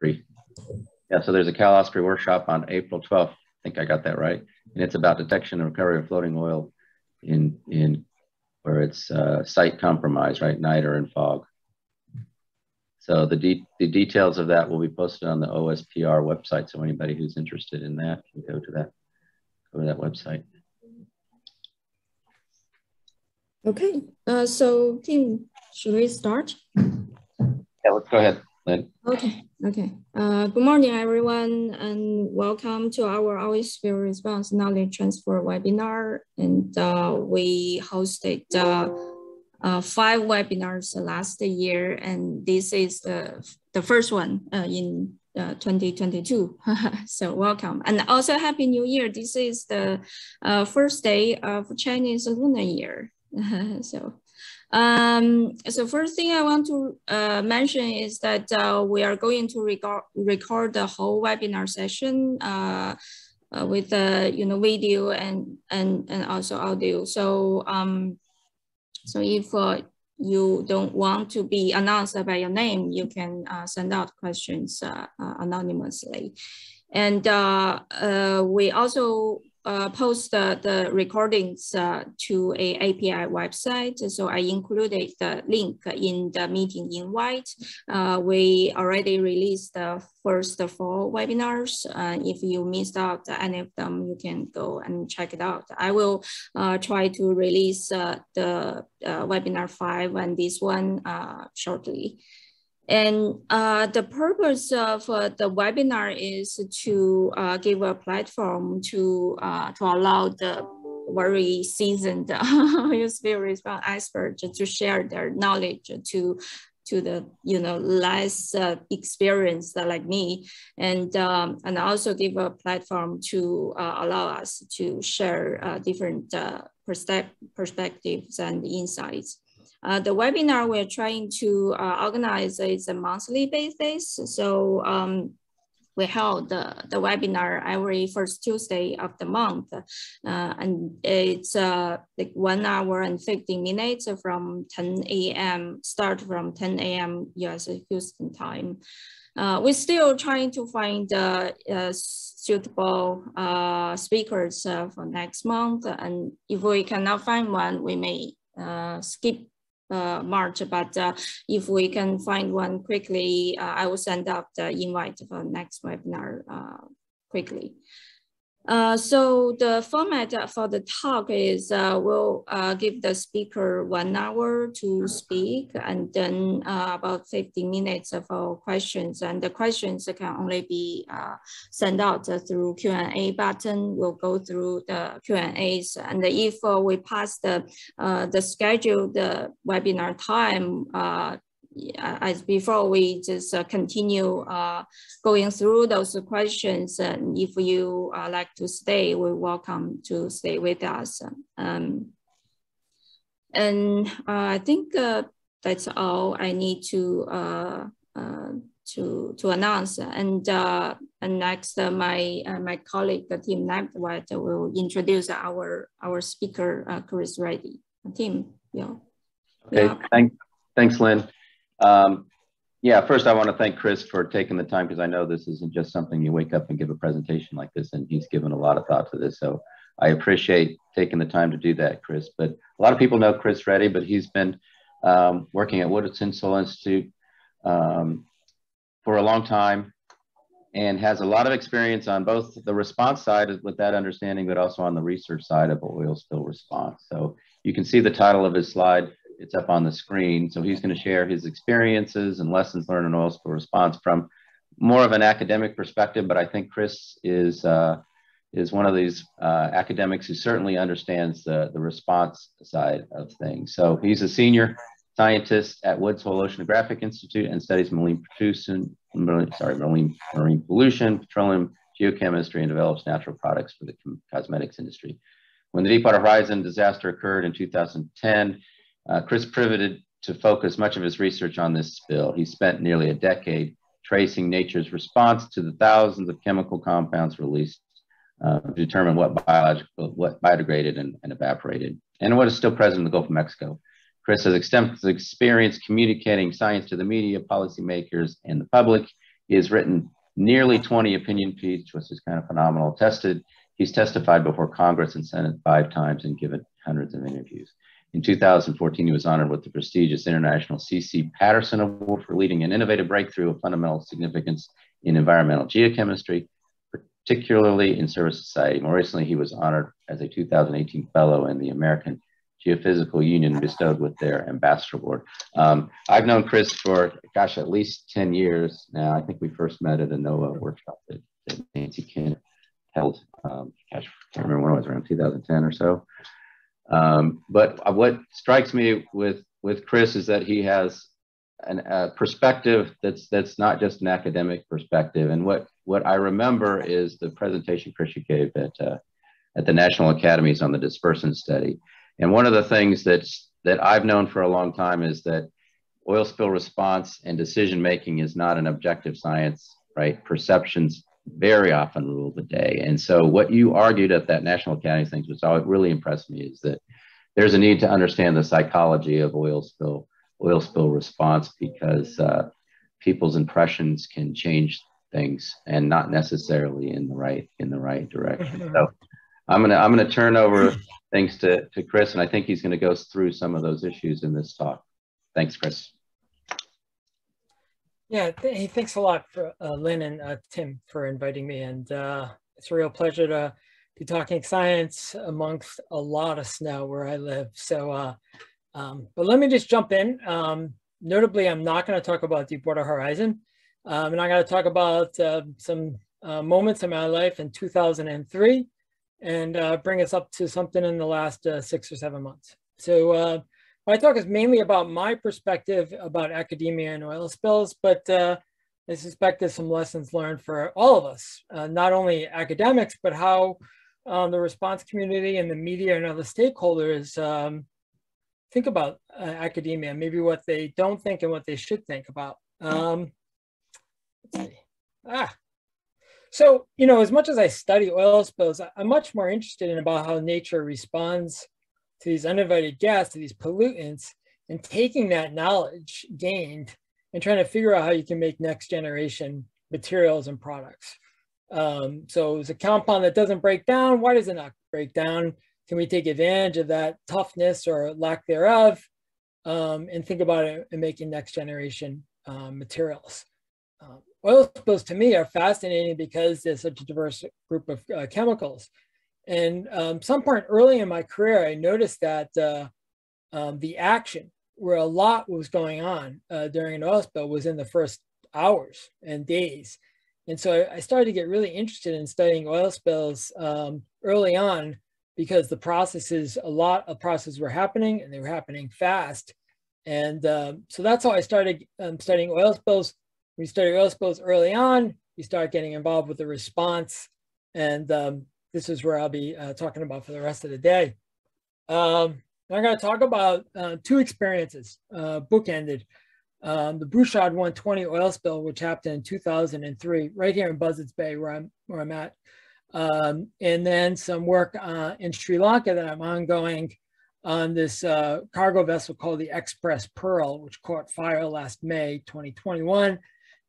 Osprey. Yeah, so there's a Cal OSPR workshop on April 12th. I think I got that right. And it's about detection and recovery of floating oil in, in where it's uh, site compromise, right? Night or in fog. So the, de the details of that will be posted on the OSPR website. So anybody who's interested in that can go to that, go to that website. Okay, uh, so Tim, should we start? Yeah, let's go ahead. Okay, okay. Uh, good morning, everyone, and welcome to our OSPR Response Knowledge Transfer webinar. And uh, we hosted uh, uh, five webinars last year, and this is the, the first one uh, in uh, 2022. so welcome. And also Happy New Year. This is the first day of Chinese Lunar Year. so, um, so first thing I want to uh, mention is that uh, we are going to record, the whole webinar session uh, uh, with the you know video and and and also audio. So um, so if uh, you don't want to be announced by your name, you can uh, send out questions uh, uh, anonymously. And uh, uh, we also uh, post the, the recordings uh, to a API website. So I included the link in the meeting invite. Uh, we already released the first four webinars. Uh, if you missed out any of them, you can go and check it out. I will uh, try to release uh, the webinar five and this one shortly. And uh, the purpose of uh, the webinar is to uh, give a platform to, uh, to allow the very seasoned OSPR response experts to share their knowledge to to the you know less uh, experienced like me. And um, and also give a platform to uh, allow us to share uh, different uh, perspectives and insights uh, the webinar we're trying to uh, organize is a monthly basis. So um, we held the, the webinar every first Tuesday of the month. Uh, and it's uh, like one hour and 15 minutes from 10 a.m., start from 10 a.m. US Houston time. Uh, we're still trying to find suitable speakers for next month. And if we cannot find one, we may uh, skip uh, March, but uh, if we can find one quickly, uh, I will send out the invite for next webinar uh, quickly. Uh, so the format for the talk is uh, we'll uh, give the speaker one hour to speak and then uh, about 15 minutes for questions. And the questions can only be uh, sent out through Q&A button. We'll go through the Q&As. And if we pass the, the scheduled webinar time, as before, we just uh, continue uh, going through those questions. And if you uh, like to stay, we're welcome to stay with us. Um, and uh, I think uh, that's all I need to uh, to to announce. And and next, my my colleague Tim Nedwed will introduce our our speaker, Chris Reddy. Tim, yeah. Okay, yeah. thanks, thanks, Lynn. Um, yeah, first I want to thank Chris for taking the time because I know this isn't just something you wake up and give a presentation like this, and he's given a lot of thought to this. So I appreciate taking the time to do that, Chris. But a lot of people know Chris Reddy, but he's been um, working at Woods Hole Institute um, for a long time and has a lot of experience on both the response side with that understanding, but also on the research side of oil spill response. So you can see the title of his slide it's up on the screen. So he's going to share his experiences and lessons learned in oil spill response from more of an academic perspective. But I think Chris is uh, is one of these uh, academics who certainly understands the, the response side of things. So he's a senior scientist at Woods Hole Oceanographic Institute and studies marine pollution, sorry, marine, marine pollution, petroleum geochemistry, and develops natural products for the cosmetics industry. When the Deepwater Horizon disaster occurred in 2010, uh, Chris pivoted to focus much of his research on this spill. He spent nearly a decade tracing nature's response to the thousands of chemical compounds released uh, to determine what biological, what biodegraded and, and, evaporated, and what is still present in the Gulf of Mexico. Chris has extensive experience communicating science to the media, policymakers, and the public. He has written nearly 20 opinion pieces, which is kind of phenomenal. Tested, he's testified before Congress and Senate five times and given hundreds of interviews. In 2014, he was honored with the prestigious International C.C. Patterson Award for leading an innovative breakthrough of fundamental significance in environmental geochemistry, particularly in service society. More recently, he was honored as a 2018 fellow in the American Geophysical Union bestowed with their ambassador award. Um, I've known Chris for, gosh, at least 10 years now. I think we first met at a NOAA workshop that, that Nancy Kinner held. Um, gosh, I can't remember when it was, around 2010 or so. Um, but what strikes me with, with Chris is that he has an, a perspective that's that's not just an academic perspective. And what what I remember is the presentation Chris gave at uh, at the National Academies on the dispersant study. And one of the things that's that I've known for a long time is that oil spill response and decision making is not an objective science, right? Perceptions very often rule the day. And so what you argued at that National Academy things, which really impressed me, is that there's a need to understand the psychology of oil spill oil spill response because uh, people's impressions can change things and not necessarily in the right in the right direction. Mm-hmm. So I'm gonna I'm gonna turn over things to to Chris, and I think he's gonna go through some of those issues in this talk. Thanks, Chris. Yeah, th hey, thanks a lot for uh, Lynn and uh, Tim for inviting me, and uh, it's a real pleasure to be talking science amongst a lot of snow where I live. So, uh, um, but let me just jump in. Um, notably, I'm not going to talk about Deepwater Horizon, um, and I'm going to talk about uh, some uh, moments in my life in 2003 and bring us up to something in the last six or seven months. So my talk is mainly about my perspective about academia and oil spills, but uh, I suspect there's some lessons learned for all of us, uh, not only academics, but how um, the response community and the media and other stakeholders um, think about uh, academia, maybe what they don't think and what they should think about. Um, let's see. Ah, so, you know, as much as I study oil spills, I'm much more interested in about how nature responds to these uninvited guests, to these pollutants, and taking that knowledge gained and trying to figure out how you can make next generation materials and products. Um, so it's a compound that doesn't break down. Why does it not break down? Can we take advantage of that toughness or lack thereof um, and think about it in making next generation um, materials? Um, oil spills to me are fascinating because there's such a diverse group of uh, chemicals. And um, some point early in my career, I noticed that uh, um, the action where a lot was going on uh, during an oil spill was in the first hours and days. And so I started to get really interested in studying oil spills um, early on because the processes, a lot of processes were happening and they were happening fast. And um, so that's how I started um, studying oil spills we study oil spills early on, you start getting involved with the response. And um, this is where I'll be uh, talking about for the rest of the day. Um, I'm going to talk about uh, two experiences, uh, bookended. Um, the Bouchard 120 oil spill, which happened in 2003, right here in Buzzards Bay, where I'm, where I'm at. Um, and then some work uh, in Sri Lanka that I'm ongoing on this uh, cargo vessel called the X-Press Pearl, which caught fire last May 2021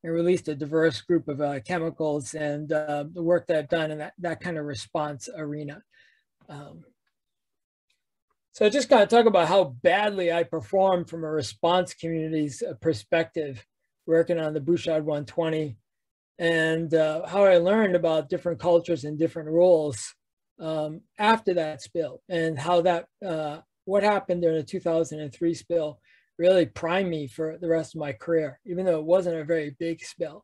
and released a diverse group of uh, chemicals and uh, the work that I've done in that, that kind of response arena. Um, so just kind of talk about how badly I performed from a response community's uh, perspective, working on the Bouchard 120 and uh, how I learned about different cultures and different roles um, after that spill and how that, uh, what happened during the 2003 spill really prime me for the rest of my career, even though it wasn't a very big spill.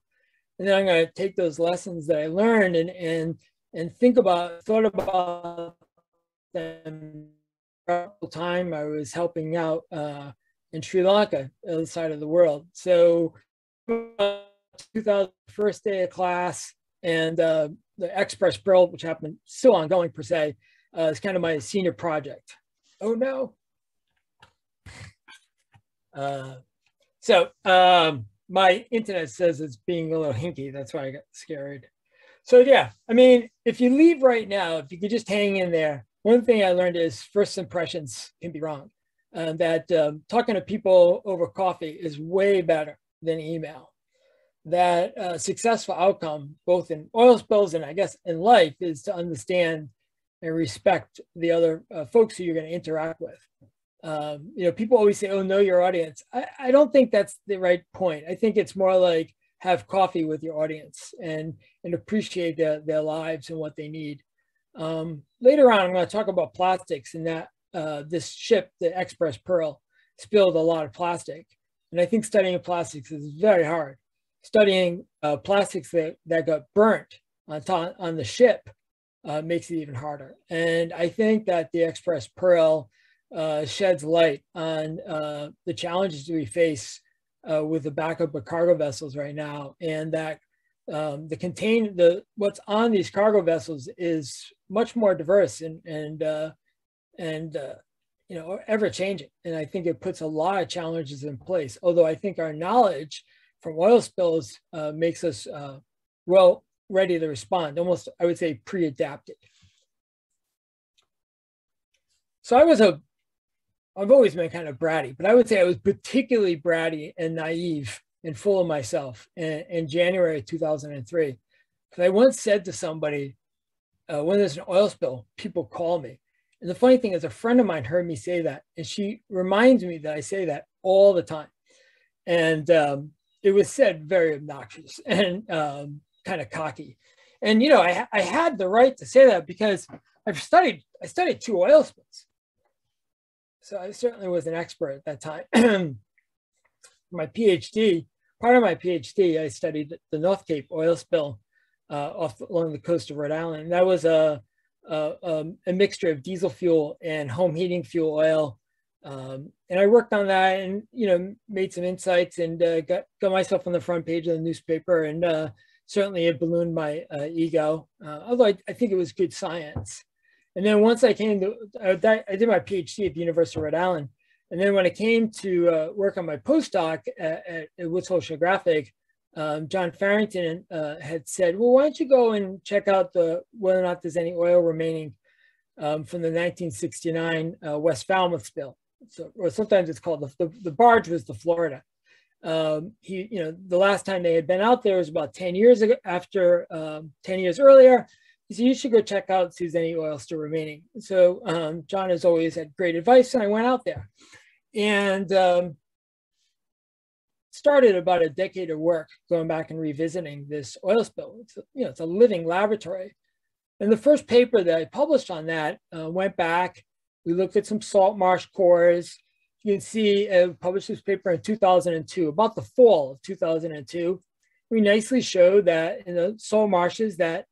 And then I'm going to take those lessons that I learned and and and think about thought about them time I was helping out uh, in Sri Lanka, other side of the world. So 2000 first day of class and uh, the X-Press Pearl, which happened still ongoing per se, uh, is kind of my senior project. Oh no, uh, so um, my internet says it's being a little hinky. That's why I got scared. So yeah, I mean, if you leave right now, if you could just hang in there, one thing I learned is first impressions can be wrong. And that um, talking to people over coffee is way better than email. that uh, successful outcome, both in oil spills and I guess in life, is to understand and respect the other uh, folks who you're going to interact with. Um, you know, people always say, "Oh, know your audience." I, I don't think that's the right point. I think it's more like have coffee with your audience and and appreciate their, their lives and what they need. Um, later on, I'm going to talk about plastics and that uh, this ship, the X-Press Pearl, spilled a lot of plastic. And I think studying plastics is very hard. Studying uh, plastics that, that got burnt on, on the ship uh, makes it even harder. And I think that the X-Press Pearl uh, sheds light on uh, the challenges we face uh, with the backup of cargo vessels right now, and that um, the contain the what's on these cargo vessels is much more diverse and and uh, and uh, you know ever changing. And I think it puts a lot of challenges in place. Although I think our knowledge from oil spills makes us well ready to respond, almost I would say pre-adapted. So I was a I've always been kind of bratty, but I would say I was particularly bratty and naive and full of myself in, in January 2003. Because I once said to somebody, uh, when there's an oil spill, people call me. And the funny thing is, a friend of mine heard me say that, and she reminds me that I say that all the time. And um, it was said very obnoxious and um, kind of cocky. And you know, I, I had the right to say that because I've studied I studied two oil spills. So I certainly was an expert at that time. my PhD, part of my PhD, I studied the North Cape oil spill uh, off along the coast of Rhode Island. That was a, a, a mixture of diesel fuel and home heating fuel oil. Um, and I worked on that and, you know, made some insights and uh, got, got myself on the front page of the newspaper and uh, certainly it ballooned my uh, ego, uh, although I, I think it was good science. And then once I came to, I did my PhD at the University of Rhode Island. And then when I came to uh, work on my postdoc at, at, Woods Hole Oceanographic, um, John Farrington uh, had said, well, why don't you go and check out the whether or not there's any oil remaining um, from the 1969 uh, West Falmouth spill. So, or sometimes it's called the, the, the barge was the Florida. Um, he, you know, the last time they had been out there was about 10 years ago, after um, 10 years earlier. Said, you should go check out any oil still remaining. So um, John has always had great advice and I went out there and um, started about a decade of work going back and revisiting this oil spill. It's you know, it's a living laboratory. And the first paper that I published on that uh, went back, we looked at some salt marsh cores. You can see I published this paper in 2002, about the fall of 2002. We nicely showed that in the salt marshes that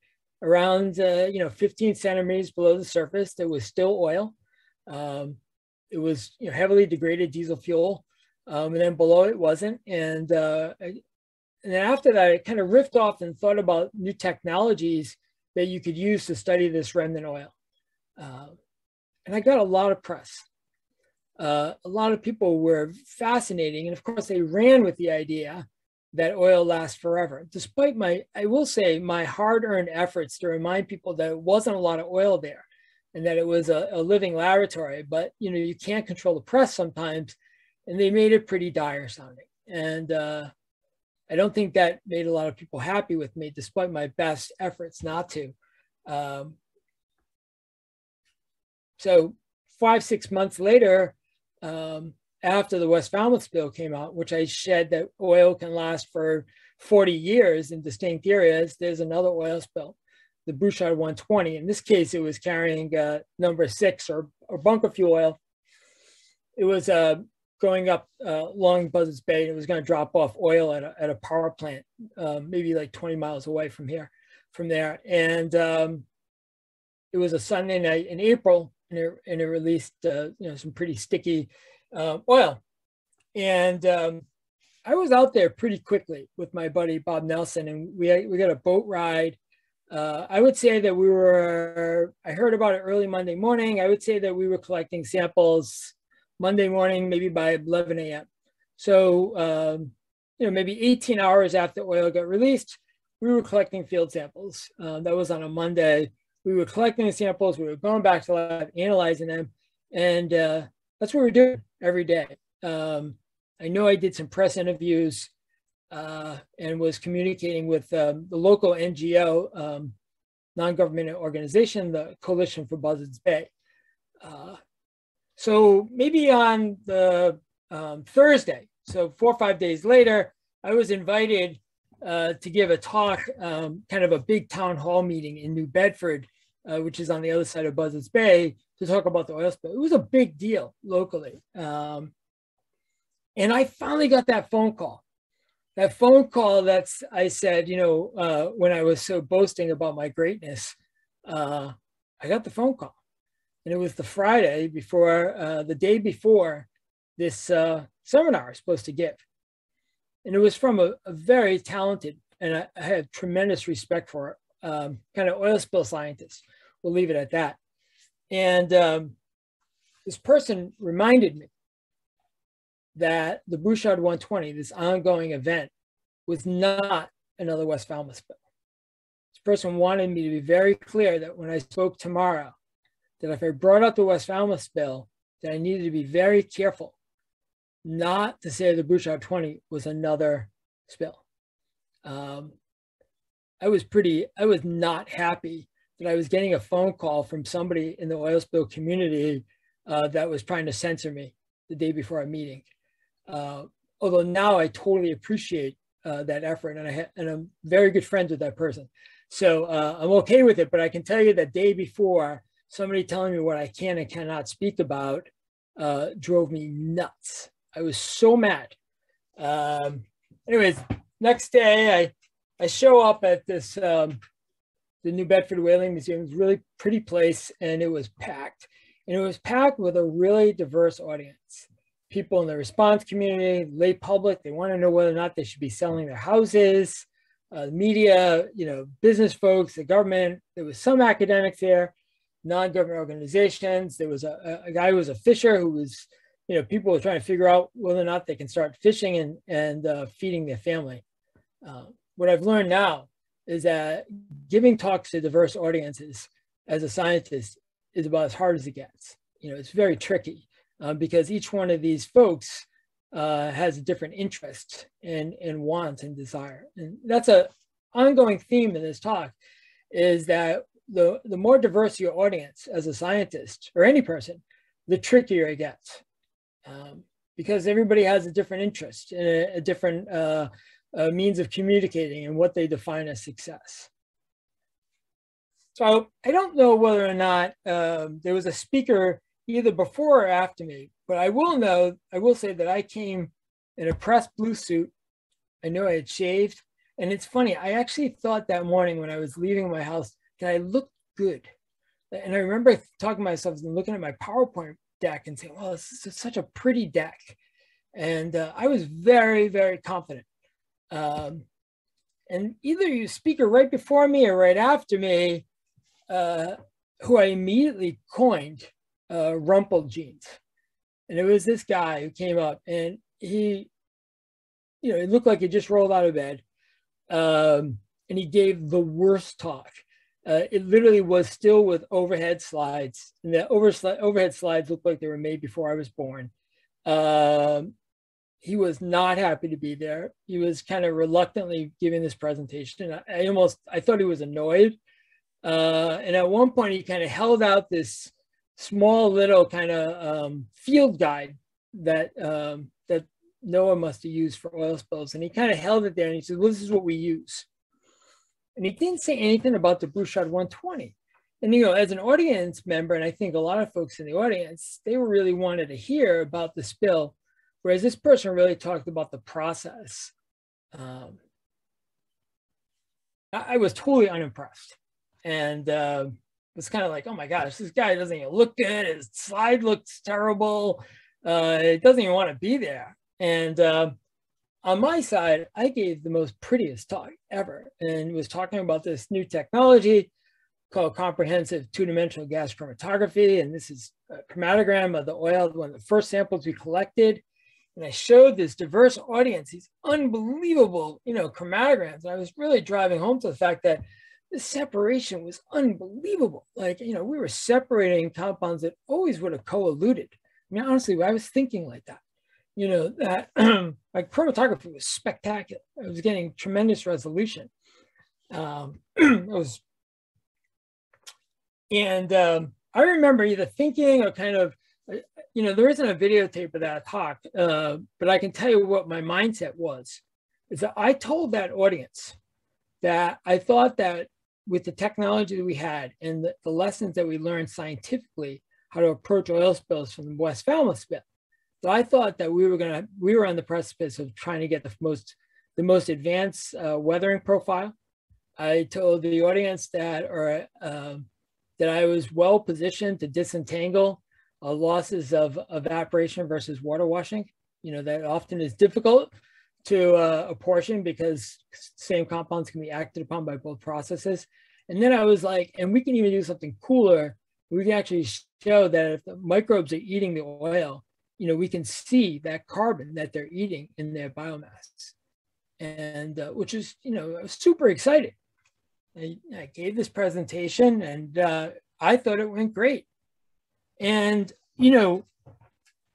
around uh, you know 15 centimeters below the surface. There was still oil. Um, it was you know, heavily degraded diesel fuel, um, and then below it wasn't. And uh, and then after that, I kind of riffed off and thought about new technologies that you could use to study this remnant oil. Uh, and I got a lot of press. Uh, a lot of people were fascinating, and of course, they ran with the idea that oil lasts forever. Despite my, I will say, my hard-earned efforts to remind people that it wasn't a lot of oil there and that it was a, a living laboratory, but you know, you can't control the press sometimes, and they made it pretty dire sounding. And uh, I don't think that made a lot of people happy with me, despite my best efforts not to. Um, so five, six months later, um, after the West Falmouth spill came out, which I said that oil can last for 40 years in distinct areas, there's another oil spill, the Bouchard 120. In this case, it was carrying uh, number six or, or bunker fuel oil. It was uh, going up uh, along Buzzards Bay and it was going to drop off oil at a, at a power plant, um, maybe like 20 miles away from here, from there. And um, it was a Sunday night in April and it, and it released uh, you know, some pretty sticky uh, oil. And um, I was out there pretty quickly with my buddy Bob Nelson, and we we got a boat ride. Uh, I would say that we were. I heard about it early Monday morning. I would say that we were collecting samples Monday morning, maybe by 11 a.m. So um, you know, maybe 18 hours after oil got released, we were collecting field samples. Uh, that was on a Monday. We were collecting the samples. We were going back to lab, analyzing them, and uh, that's what we're doing every day. Um, I know I did some press interviews uh, and was communicating with um, the local NGO, um, non-governmental organization, the Coalition for Buzzards Bay. Uh, so maybe on the um, Thursday, so four or five days later, I was invited uh, to give a talk, um, kind of a big town hall meeting in New Bedford, uh, which is on the other side of Buzzards Bay, to talk about the oil spill. It was a big deal locally. Um, and I finally got that phone call. That phone call that's, I said, you know, uh, when I was so boasting about my greatness, uh, I got the phone call. And it was the Friday before, uh, the day before this uh, seminar I was supposed to give. And it was from a, a very talented, and I, I, had tremendous respect for, um, kind of oil spill scientist. We'll leave it at that. And um, this person reminded me that the Bouchard 120, this ongoing event, was not another West Falmouth spill. This person wanted me to be very clear that when I spoke tomorrow, that if I brought up the West Falmouth spill, that I needed to be very careful not to say the Bouchard 20 was another spill. Um, I was pretty, I was not happy that I was getting a phone call from somebody in the oil spill community uh, that was trying to censor me the day before a meeting. Uh, although now I totally appreciate uh, that effort and, I and I'm very good friends with that person. So uh, I'm okay with it, but I can tell you that day before, somebody telling me what I can and cannot speak about uh, drove me nuts. I was so mad. Um, anyways, next day I, I show up at this, um, the New Bedford Whaling Museum. It was a really pretty place and it was packed. And it was packed with a really diverse audience people in the response community, lay public, they want to know whether or not they should be selling their houses, uh, media, you know, business folks, the government. There was some academics there, non-government organizations. There was a, a guy who was a fisher who was, you know, people were trying to figure out whether or not they can start fishing and, and uh, feeding their family. Uh, what I've learned now is that giving talks to diverse audiences as a scientist is about as hard as it gets. You know, it's very tricky uh, because each one of these folks uh, has a different interest and, and wants and desire. And that's a ongoing theme in this talk is that the, the more diverse your audience as a scientist or any person, the trickier it gets. Um, because everybody has a different interest and a, a different uh, uh, means of communicating and what they define as success. So I don't know whether or not um, there was a speaker either before or after me. But I will know, I will say that I came in a pressed blue suit. I knew I had shaved. And it's funny, I actually thought that morning when I was leaving my house that I looked good. And I remember talking to myself and looking at my PowerPoint deck and saying, well, this is such a pretty deck. And uh, I was very, very confident. Um, and either you speaker right before me or right after me, uh, who I immediately coined uh, rumpled jeans. And it was this guy who came up and he, you know, it looked like he just rolled out of bed. Um, and he gave the worst talk. Uh, it literally was still with overhead slides. And the over, overhead slides looked like they were made before I was born. Um, he was not happy to be there. He was kind of reluctantly giving this presentation. I, I almost, I thought he was annoyed. Uh, and at one point he kind of held out this small little kind of um, field guide that um, that NOAA must have used for oil spills. And he kind of held it there and he said, well, this is what we use. And he didn't say anything about the Bouchard 120. And, you know, as an audience member, and I think a lot of folks in the audience, they really wanted to hear about the spill, whereas this person really talked about the process. Um, I, I was totally unimpressed. And, uh, it's kind of like, oh my gosh, this guy doesn't even look good. His slide looks terrible. Uh, it doesn't even want to be there. And uh, on my side, I gave the most prettiest talk ever and was talking about this new technology called comprehensive two-dimensional gas chromatography. And this is a chromatogram of the oil, one of the first samples we collected. And I showed this diverse audience, these unbelievable, you know, chromatograms. And I was really driving home to the fact that the separation was unbelievable. Like, you know, we were separating compounds that always would have co-eluted. I mean, honestly, I was thinking like that. you know, that my chromatography was spectacular. I was getting tremendous resolution. Um, it was, and um, I remember either thinking or kind of, you know, there isn't a videotape of that talk, uh, but I can tell you what my mindset was. Is that I told that audience that I thought that with the technology that we had and the, the lessons that we learned scientifically, how to approach oil spills from the West Falmouth spill. So I thought that we were gonna, we were on the precipice of trying to get the most, the most advanced uh, weathering profile. I told the audience that, or uh, that I was well positioned to disentangle uh, losses of evaporation versus water washing. You know, that often is difficult to uh, apportion because same compounds can be acted upon by both processes. And then I was like, and we can even do something cooler. We can actually show that if the microbes are eating the oil, you know, we can see that carbon that they're eating in their biomass. And uh, which is, you know, super exciting. I, I gave this presentation and uh, I thought it went great. And, you know,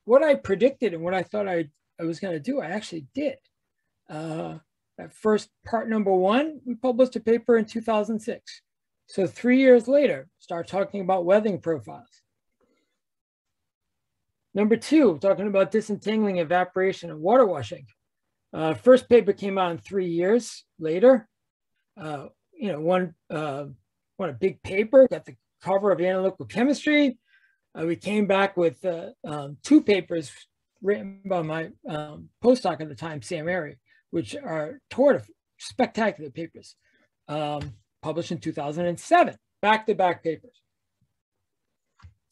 what I predicted and what I thought I, I was going to do, I actually did. Uh, that first part number one, we published a paper in 2006. So three years later, start talking about weathering profiles. Number two, talking about disentangling evaporation and water washing. Uh, first paper came out in three years later. Uh, you know, one, uh, one a big paper, got the cover of Analytical Chemistry. Uh, we came back with uh, um, two papers written by my um, postdoc at the time, Sam Arey which are toward spectacular papers, um, published in 2007, back-to-back papers.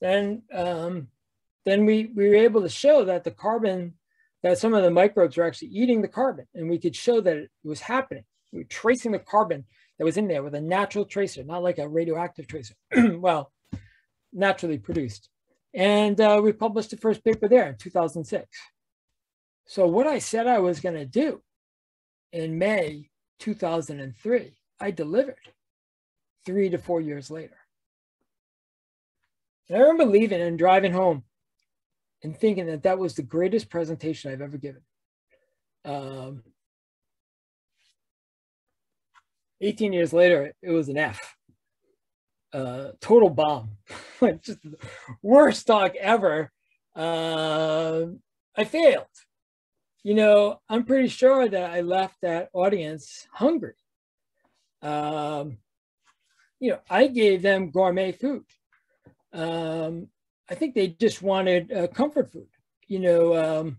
Then, um, then we, we were able to show that the carbon, that some of the microbes were actually eating the carbon, and we could show that it was happening. We were tracing the carbon that was in there with a natural tracer, not like a radioactive tracer. well, naturally produced. And uh, we published the first paper there in 2006. So what I said I was going to do in May 2003, I delivered three to four years later. And I remember leaving and driving home and thinking that that was the greatest presentation I've ever given. Um, 18 years later, it was an F. Uh, total bomb. Just worst talk ever. Uh, I failed you know, I'm pretty sure that I left that audience hungry. Um, you know, I gave them gourmet food. Um, I think they just wanted uh, comfort food. You know, um,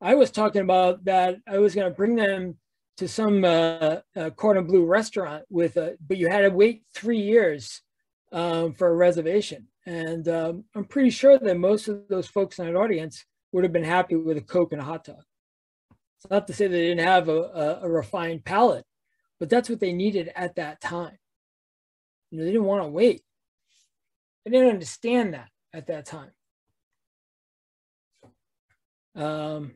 I was talking about that I was going to bring them to some uh, uh, cordon bleu restaurant with, a, but you had to wait three years um, for a reservation. And um, I'm pretty sure that most of those folks in that audience would have been happy with a Coke and a hot dog. It's not to say they didn't have a, a, a refined palate, but that's what they needed at that time. You know, they didn't want to wait. They didn't understand that at that time. Um,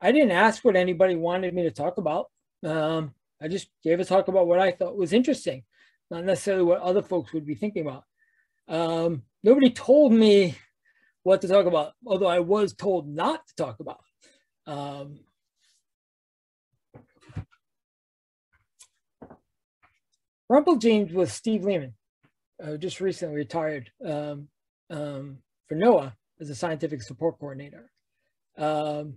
I didn't ask what anybody wanted me to talk about. Um, I just gave a talk about what I thought was interesting, not necessarily what other folks would be thinking about. Um, nobody told me what to talk about, although I was told not to talk about. Um, Rumpled Jeans was Steve Lehmann, uh, just recently retired um, um, for NOAA as a scientific support coordinator. Um,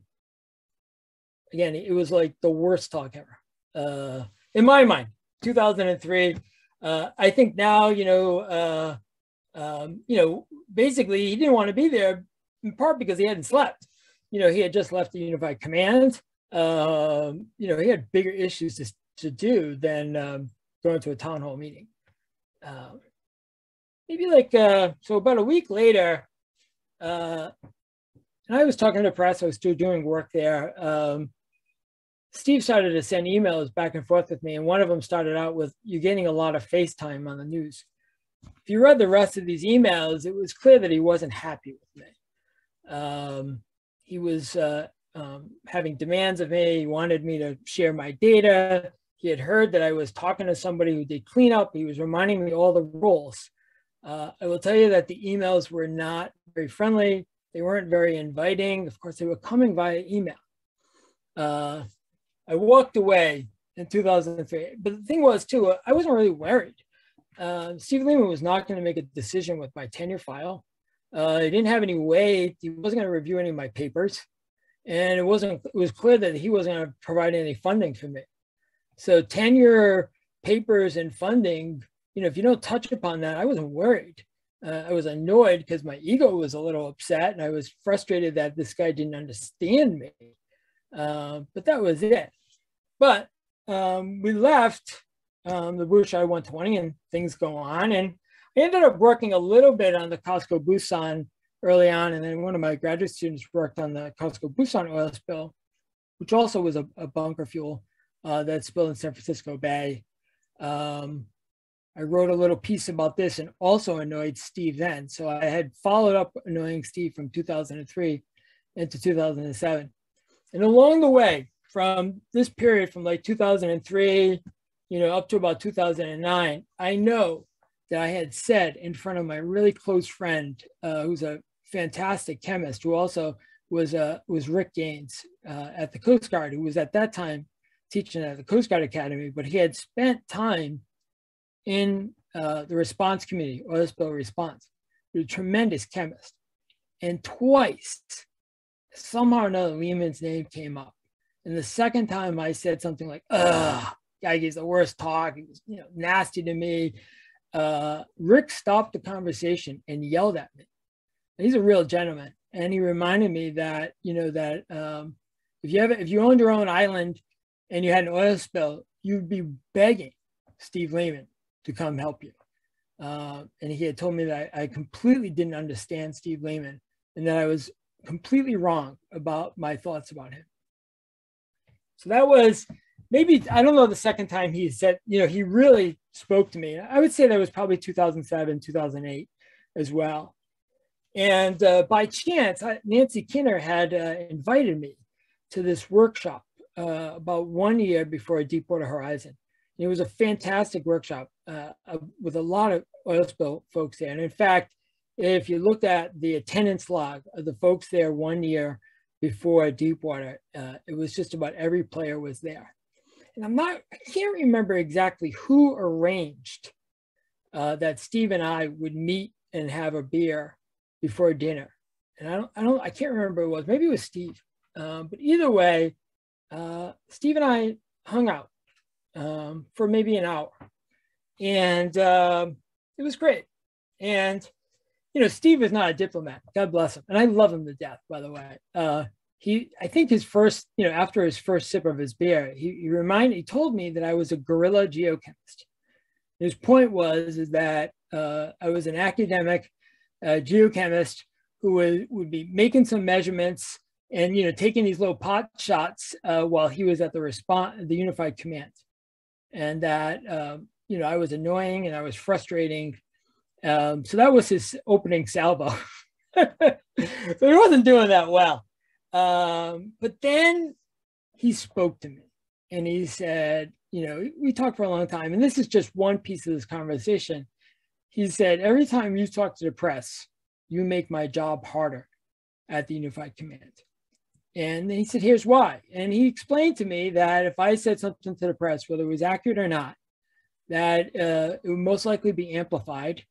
again, it was like the worst talk ever. Uh, in my mind, 2003. Uh, I think now, you know, uh, um, you know, basically he didn't want to be there in part because he hadn't slept. You know, he had just left the Unified Command. Um, you know, he had bigger issues to, to do than um, going to a town hall meeting. Um, maybe like, uh, so about a week later, uh, and I was talking to press, I was still doing work there. Um, Steve started to send emails back and forth with me, and one of them started out with, You're getting a lot of FaceTime on the news. If you read the rest of these emails, it was clear that he wasn't happy with me. Um, he was uh, um, having demands of me. He wanted me to share my data. He had heard that I was talking to somebody who did cleanup. He was reminding me all the rules. Uh, I will tell you that the emails were not very friendly. They weren't very inviting. Of course, they were coming via email. Uh, I walked away in 2003. But the thing was, too, I wasn't really worried. Uh, Steve Lehmann was not going to make a decision with my tenure file. Uh, he didn't have any weight. He wasn't going to review any of my papers. And it wasn't, it was clear that he wasn't going to provide any funding for me. So tenure papers and funding, you know, if you don't touch upon that, I wasn't worried. Uh, I was annoyed because my ego was a little upset and I was frustrated that this guy didn't understand me. Uh, but that was it. But um, we left um, the Wuxi 120 and things go on. And I ended up working a little bit on the Cosco Busan early on. And then one of my graduate students worked on the Cosco Busan oil spill, which also was a, a bunker fuel uh, that spilled in San Francisco Bay. Um, I wrote a little piece about this and also annoyed Steve then. So I had followed up annoying Steve from 2003 into 2007. And along the way, from this period from like 2003, you know, up to about 2009, I know that I had said in front of my really close friend, uh, who's a fantastic chemist, who also was uh, was Rick Gaines uh, at the Coast Guard, who was at that time teaching at the Coast Guard Academy, but he had spent time in uh, the response committee, oil spill response. A tremendous chemist. And twice, somehow or another, Lehmann's name came up. And the second time I said something like, ugh, guy gives the worst talk, was you know, nasty to me. Uh, Rick stopped the conversation and yelled at me. And he's a real gentleman. And he reminded me that, you know, that um, if you have if you owned your own island and you had an oil spill, you'd be begging Steve Lehmann to come help you. Uh, and he had told me that I, I completely didn't understand Steve Lehmann and that I was completely wrong about my thoughts about him. So that was maybe, I don't know the second time he said, you know, he really spoke to me. I would say that was probably 2007, 2008 as well. And uh, by chance, I, Nancy Kinner had uh, invited me to this workshop uh, about one year before Deepwater Horizon. And it was a fantastic workshop uh, with a lot of oil spill folks there. And in fact, if you looked at the attendance log of the folks there one year before Deepwater. Uh, it was just about every player was there. And I'm not, I can't remember exactly who arranged uh, that Steve and I would meet and have a beer before dinner. And I don't, I don't, I can't remember who it was. Maybe it was Steve. Um, but either way, uh, Steve and I hung out um, for maybe an hour, and um, it was great. And you know, Steve is not a diplomat. God bless him, and I love him to death. By the way, uh, he, I think his first, you know, after his first sip of his beer, he, he reminded, he told me that I was a guerrilla geochemist. His point was is that uh, I was an academic uh, geochemist who would, would be making some measurements and you know taking these little pot shots uh, while he was at the response, the unified command, and that um, you know I was annoying and I was frustrating um, so that was his opening salvo. so he wasn't doing that well. Um, but then he spoke to me and he said, you know, we talked for a long time, and this is just one piece of this conversation. He said, every time you talk to the press, you make my job harder at the Unified Command. And he said, here's why. And he explained to me that if I said something to the press, whether it was accurate or not, that uh, it would most likely be amplified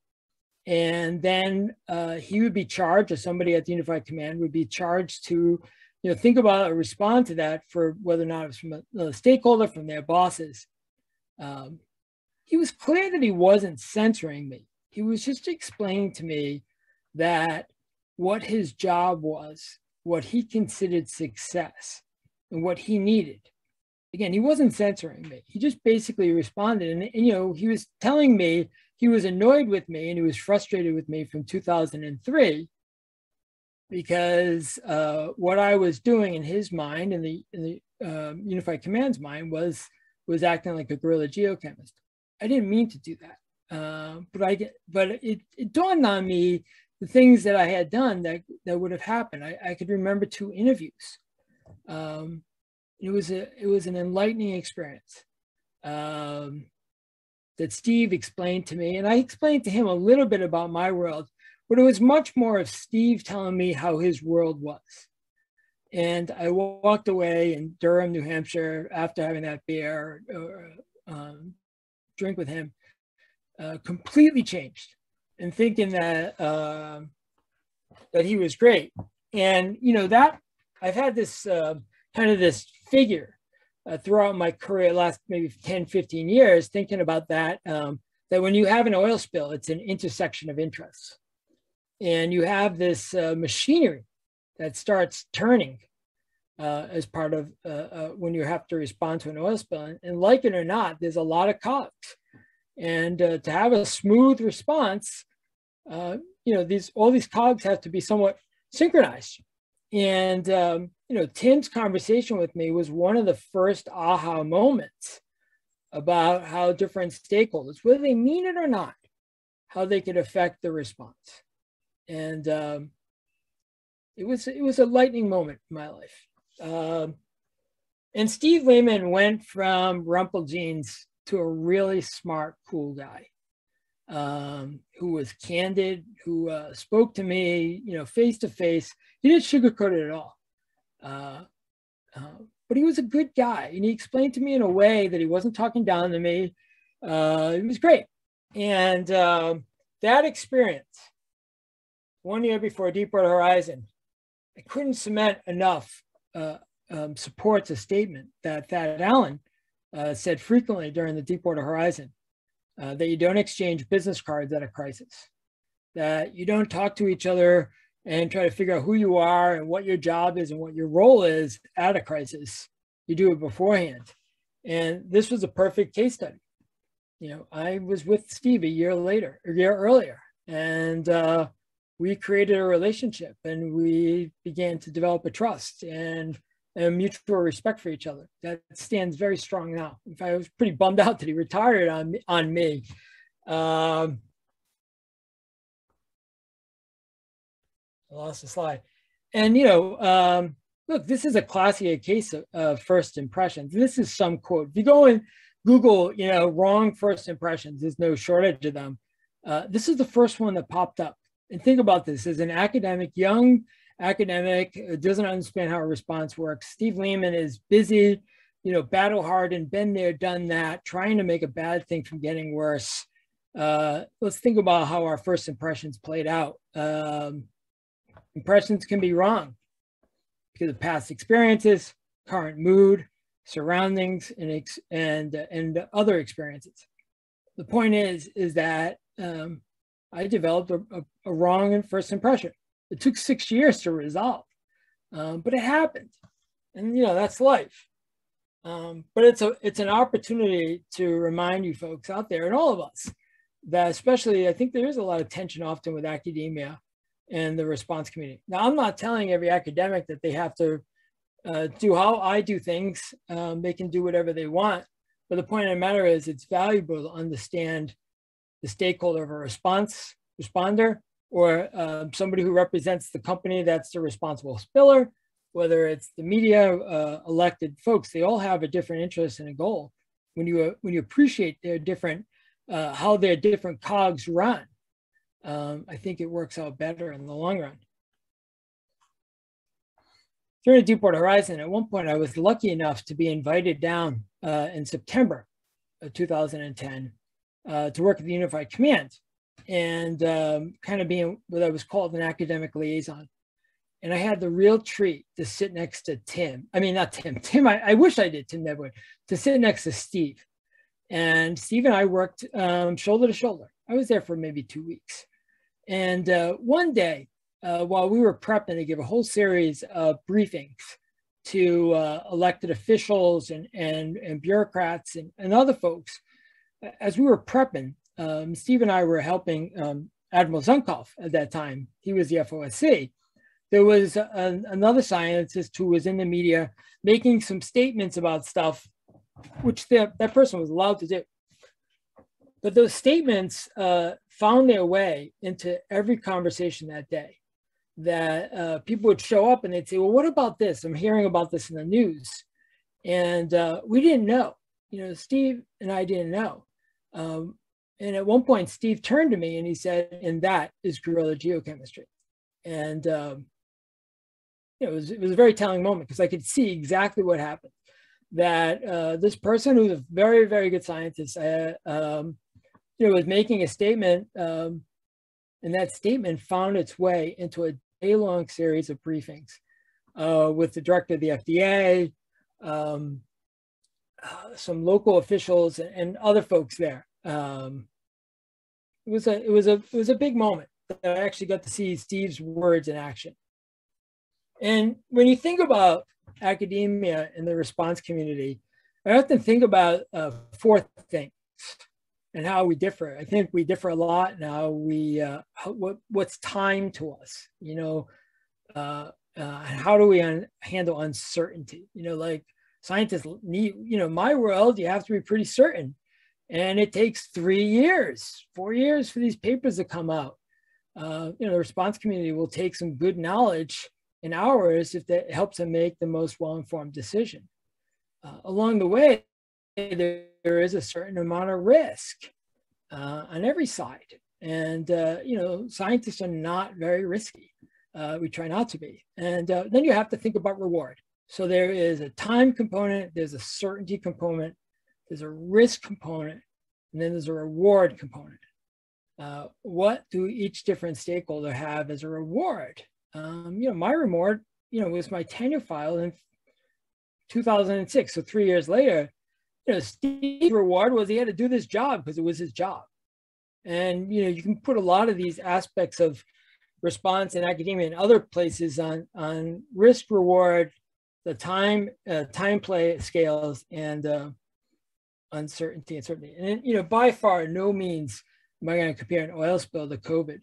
and then uh, he would be charged, or somebody at the Unified Command would be charged to, you know, think about or respond to that for whether or not it was from a, stakeholder, from their bosses. Um, he was clear that he wasn't censoring me. He was just explaining to me that what his job was, what he considered success, and what he needed. Again, he wasn't censoring me. He just basically responded, and, and you know, he was telling me he was annoyed with me and he was frustrated with me from 2003 because uh, what I was doing in his mind, in the, in the um, Unified Command's mind, was was acting like a guerrilla geochemist. I didn't mean to do that, uh, but I get, but it, it dawned on me the things that I had done that that would have happened. I, I could remember two interviews. Um, it was a it was an enlightening experience. Um, that Steve explained to me. And I explained to him a little bit about my world, but it was much more of Steve telling me how his world was. And I walked away in Durham, New Hampshire, after having that beer or um, drink with him, uh, completely changed, and thinking that uh, that he was great. And you know that I've had this uh, kind of this figure uh, throughout my career, last maybe 10, 15 years, thinking about that. Um, that when you have an oil spill, it's an intersection of interests, and you have this uh, machinery that starts turning uh, as part of uh, uh, when you have to respond to an oil spill. And, and, like it or not, there's a lot of cogs. And uh, to have a smooth response, you know, these all these cogs have to be somewhat synchronized. And um, you know, Tim's conversation with me was one of the first aha moments about how different stakeholders, whether they mean it or not, how they could affect the response. And um, it was it was a lightning moment in my life. Um, and Steve Lehmann went from Rumpled Jeans to a really smart, cool guy um, who was candid, who uh, spoke to me, you know, face to face. He didn't sugarcoat it at all. Uh, uh, but he was a good guy, and he explained to me in a way that he wasn't talking down to me. Uh, it was great, and um, that experience, one year before Deepwater Horizon, I couldn't cement enough uh, um, supports a statement that Thad Allen uh, said frequently during the Deepwater Horizon, uh, that you don't exchange business cards at a crisis, that you don't talk to each other and try to figure out who you are and what your job is and what your role is at a crisis. You do it beforehand. And this was a perfect case study. You know, I was with Steve a year later, a year earlier, and uh, we created a relationship and we began to develop a trust and a mutual respect for each other. That stands very strong now. In fact, I was pretty bummed out that he retired on, on me. Um, I lost the slide. And, you know, um, look, this is a classic case of, of first impressions. This is some quote. If you go and Google, you know, wrong first impressions, there's no shortage of them. Uh, this is the first one that popped up and think about this as an academic, young academic, doesn't understand how a response works. Steve Lehmann is busy, you know, battle hard and been there, done that, trying to make a bad thing from getting worse. Uh, let's think about how our first impressions played out. Um, impressions can be wrong because of past experiences, current mood, surroundings, and and and other experiences. The point is is that um, I developed a, a, a wrong first impression. It took six years to resolve, um, but it happened, and you know that's life. Um, but it's a it's an opportunity to remind you folks out there and all of us that especially I think there is a lot of tension often with academia and the response community. Now I'm not telling every academic that they have to uh, do how I do things. Um, they can do whatever they want. But the point of the matter is it's valuable to understand the stakeholder of a response responder or uh, somebody who represents the company that's the responsible spiller, whether it's the media, uh, elected folks, they all have a different interest and a goal. When you, uh, when you appreciate their different, uh, how their different cogs run, um, I think it works out better in the long run. During Deepwater Horizon, at one point I was lucky enough to be invited down uh, in September of 2010 uh, to work at the Unified Command and um, kind of being what I was called an academic liaison. And I had the real treat to sit next to Tim. I mean, not Tim. Tim, I, I wish I did, Tim Nedwed, to sit next to Steve. And Steve and I worked um, shoulder to shoulder. I was there for maybe two weeks. And uh, one day, uh, while we were prepping to give a whole series of briefings to uh, elected officials and, and, and bureaucrats and, and other folks, as we were prepping, um, Steve and I were helping um, Admiral Zukunft at that time. He was the FOSC. There was a, another scientist who was in the media making some statements about stuff, which the, that person was allowed to do. But those statements uh, found their way into every conversation that day. That uh, people would show up and they'd say, "Well, what about this? I'm hearing about this in the news," and uh, we didn't know. You know, Steve and I didn't know. Um, and at one point, Steve turned to me and he said, and that is guerrilla geochemistry. And um, it was it was a very telling moment because I could see exactly what happened. That uh, this person who's a very very good scientist, uh, um, you know, was making a statement, um, and that statement found its way into a day long series of briefings uh, with the director of the FDA, um, uh, some local officials, and other folks there. Um, it was a it was a it was a big moment that I actually got to see Steve's words in action. And when you think about academia and the response community, I often think about uh, four things and how we differ. I think we differ a lot now. We uh, what what's time to us, you know, uh, uh, how do we un- handle uncertainty? You know, like scientists need, you know, my world, you have to be pretty certain, and it takes three years, four years for these papers to come out. Uh, you know, the response community will take some good knowledge in hours if that helps them make the most well-informed decision. Uh, along the way, there, there is a certain amount of risk uh, on every side. And, uh, you know, scientists are not very risky. Uh, we try not to be. And uh, then you have to think about reward. So there is a time component, there's a certainty component, there's a risk component, and then there's a reward component. Uh, what do each different stakeholder have as a reward? Um, you know, my reward, you know, was my tenure file in 2006. So three years later, you know, Steve's reward was he had to do this job because it was his job. And, you know, you can put a lot of these aspects of response in academia and other places on, on risk reward, the time, uh, time play scales and uh, uncertainty and certainty. And, you know, by far, no means am I going to compare an oil spill to COVID.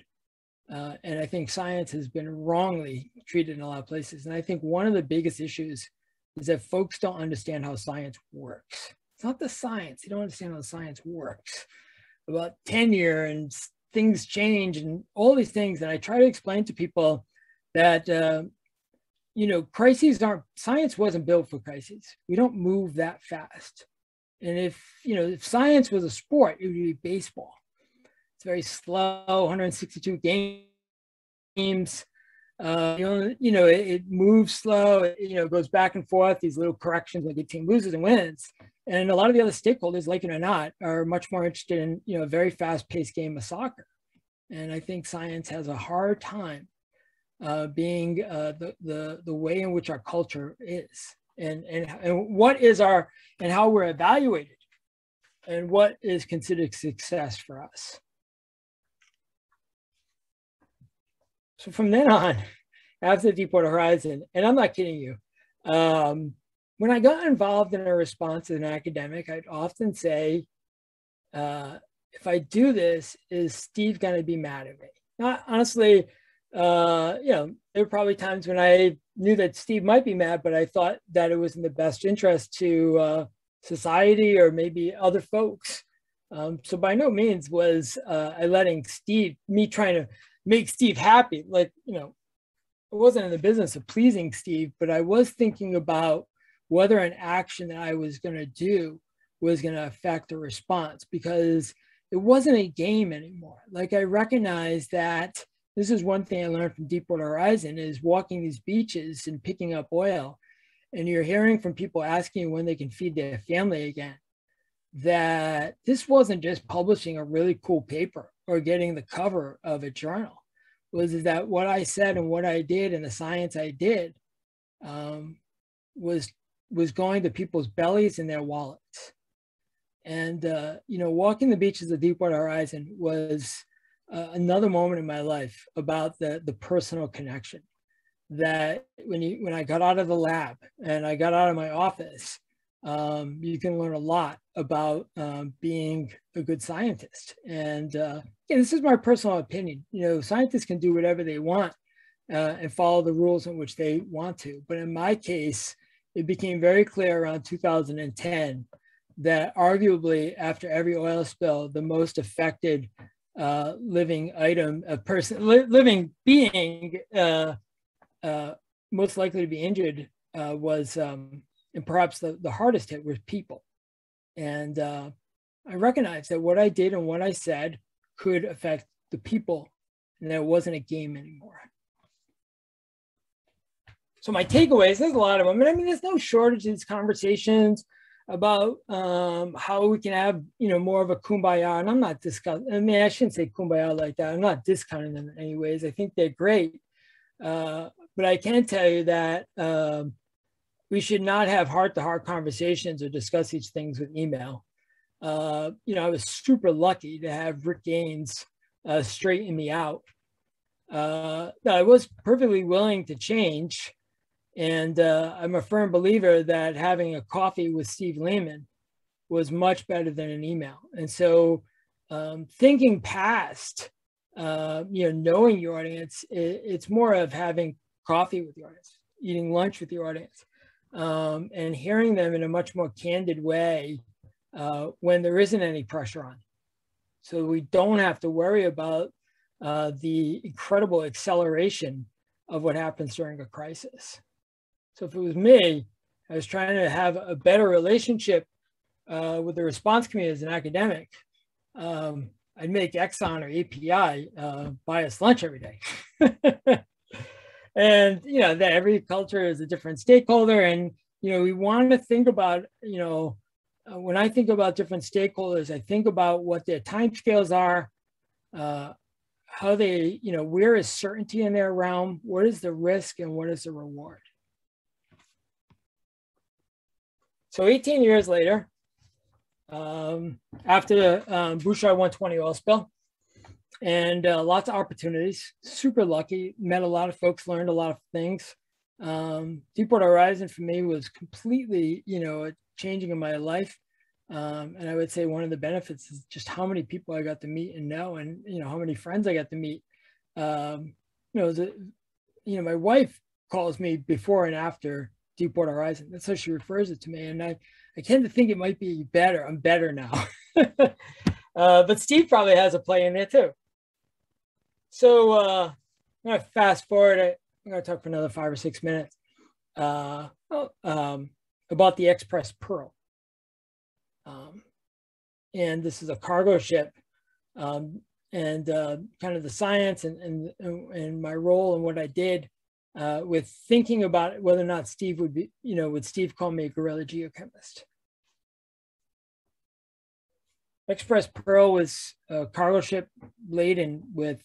Uh, and I think science has been wrongly treated in a lot of places. And I think one of the biggest issues is that folks don't understand how science works. It's not the science, You don't understand how the science works. About tenure and things change and all these things. And I try to explain to people that, uh, you know, crises aren't, science wasn't built for crises. We don't move that fast. And if, you know, if science was a sport, it would be baseball it's very slow, 162 games. Uh, you know, you know it, it, moves slow. It, you know, goes back and forth. These little corrections, like a team loses and wins. And a lot of the other stakeholders, like it or not, are much more interested in you know a very fast-paced game of soccer. And I think science has a hard time uh, being uh, the the the way in which our culture is, and and and what is our and how we're evaluated, and what is considered success for us. So from then on, after Deepwater Horizon, and I'm not kidding you, um, when I got involved in a response as an academic, I'd often say, uh, if I do this, is Steve going to be mad at me? Not honestly, uh, you know, there were probably times when I knew that Steve might be mad, but I thought that it was in the best interest to uh, society or maybe other folks. Um, so by no means was uh, I letting Steve, me trying to make Steve happy. Like, you know, I wasn't in the business of pleasing Steve, but I was thinking about whether an action that I was going to do was going to affect the response because it wasn't a game anymore. Like I recognized that this is one thing I learned from Deepwater Horizon is walking these beaches and picking up oil. And you're hearing from people asking when they can feed their family again. That this wasn't just publishing a really cool paper or getting the cover of a journal was that what I said and what I did and the science I did um, was was going to people's bellies and their wallets. And uh, you know, walking the beaches of Deepwater Horizon was uh, another moment in my life about the the personal connection. That when you when I got out of the lab and I got out of my office, um, you can learn a lot about um, being a good scientist. And uh, this is my personal opinion. You know, scientists can do whatever they want uh, and follow the rules in which they want to. But in my case, it became very clear around 2010 that arguably after every oil spill, the most affected uh, living item, a person, li living being uh, uh, most likely to be injured uh, was um, and perhaps the, the hardest hit was people. And uh, I recognized that what I did and what I said could affect the people and that it wasn't a game anymore. So my takeaways, there's a lot of them. And I mean, there's no shortage of these conversations about um, how we can have, you know, more of a kumbaya. And I'm not discussing, I mean, I shouldn't say kumbaya like that. I'm not discounting them in any ways. I think they're great. Uh, but I can tell you that um, we should not have heart-to-heart conversations or discuss these things with email. Uh, you know, I was super lucky to have Rick Gaines uh, straighten me out. Uh, I was perfectly willing to change. And uh, I'm a firm believer that having a coffee with Steve Lehmann was much better than an email. And so um, thinking past, uh, you know, knowing your audience, it, it's more of having coffee with the audience, eating lunch with your audience, um, and hearing them in a much more candid way uh, when there isn't any pressure on. So we don't have to worry about uh, the incredible acceleration of what happens during a crisis. So if it was me, I was trying to have a better relationship uh, with the response community as an academic. Um, I'd make Exxon or API uh, buy us lunch every day. and, you know, that every culture is a different stakeholder. And, you know, we want to think about, you know, uh, when I think about different stakeholders, I think about what their timescales are, uh, how they, you know, where is certainty in their realm, what is the risk and what is the reward. So 18 years later, um, after the um, Bouchard 120 oil spill, and uh, lots of opportunities, super lucky, met a lot of folks, learned a lot of things. Um, Deepwater Horizon for me was completely, you know, changing in my life. Um, and I would say one of the benefits is just how many people I got to meet and know, and you know how many friends I got to meet. Um, you know, the, you know, my wife calls me before and after Deepwater Horizon. That's how she refers it to me. And I, I tend to think it might be better. I'm better now. uh, but Steve probably has a play in there too. So uh, I'm going to fast forward. I'm going to talk for another five or six minutes uh, oh, um, about the X-Press Pearl. Um, and this is a cargo ship. Um, and uh, kind of the science and, and, and my role and what I did uh, with thinking about whether or not Steve would be, you know, would Steve call me a guerrilla geochemist? X-Press Pearl was a cargo ship laden with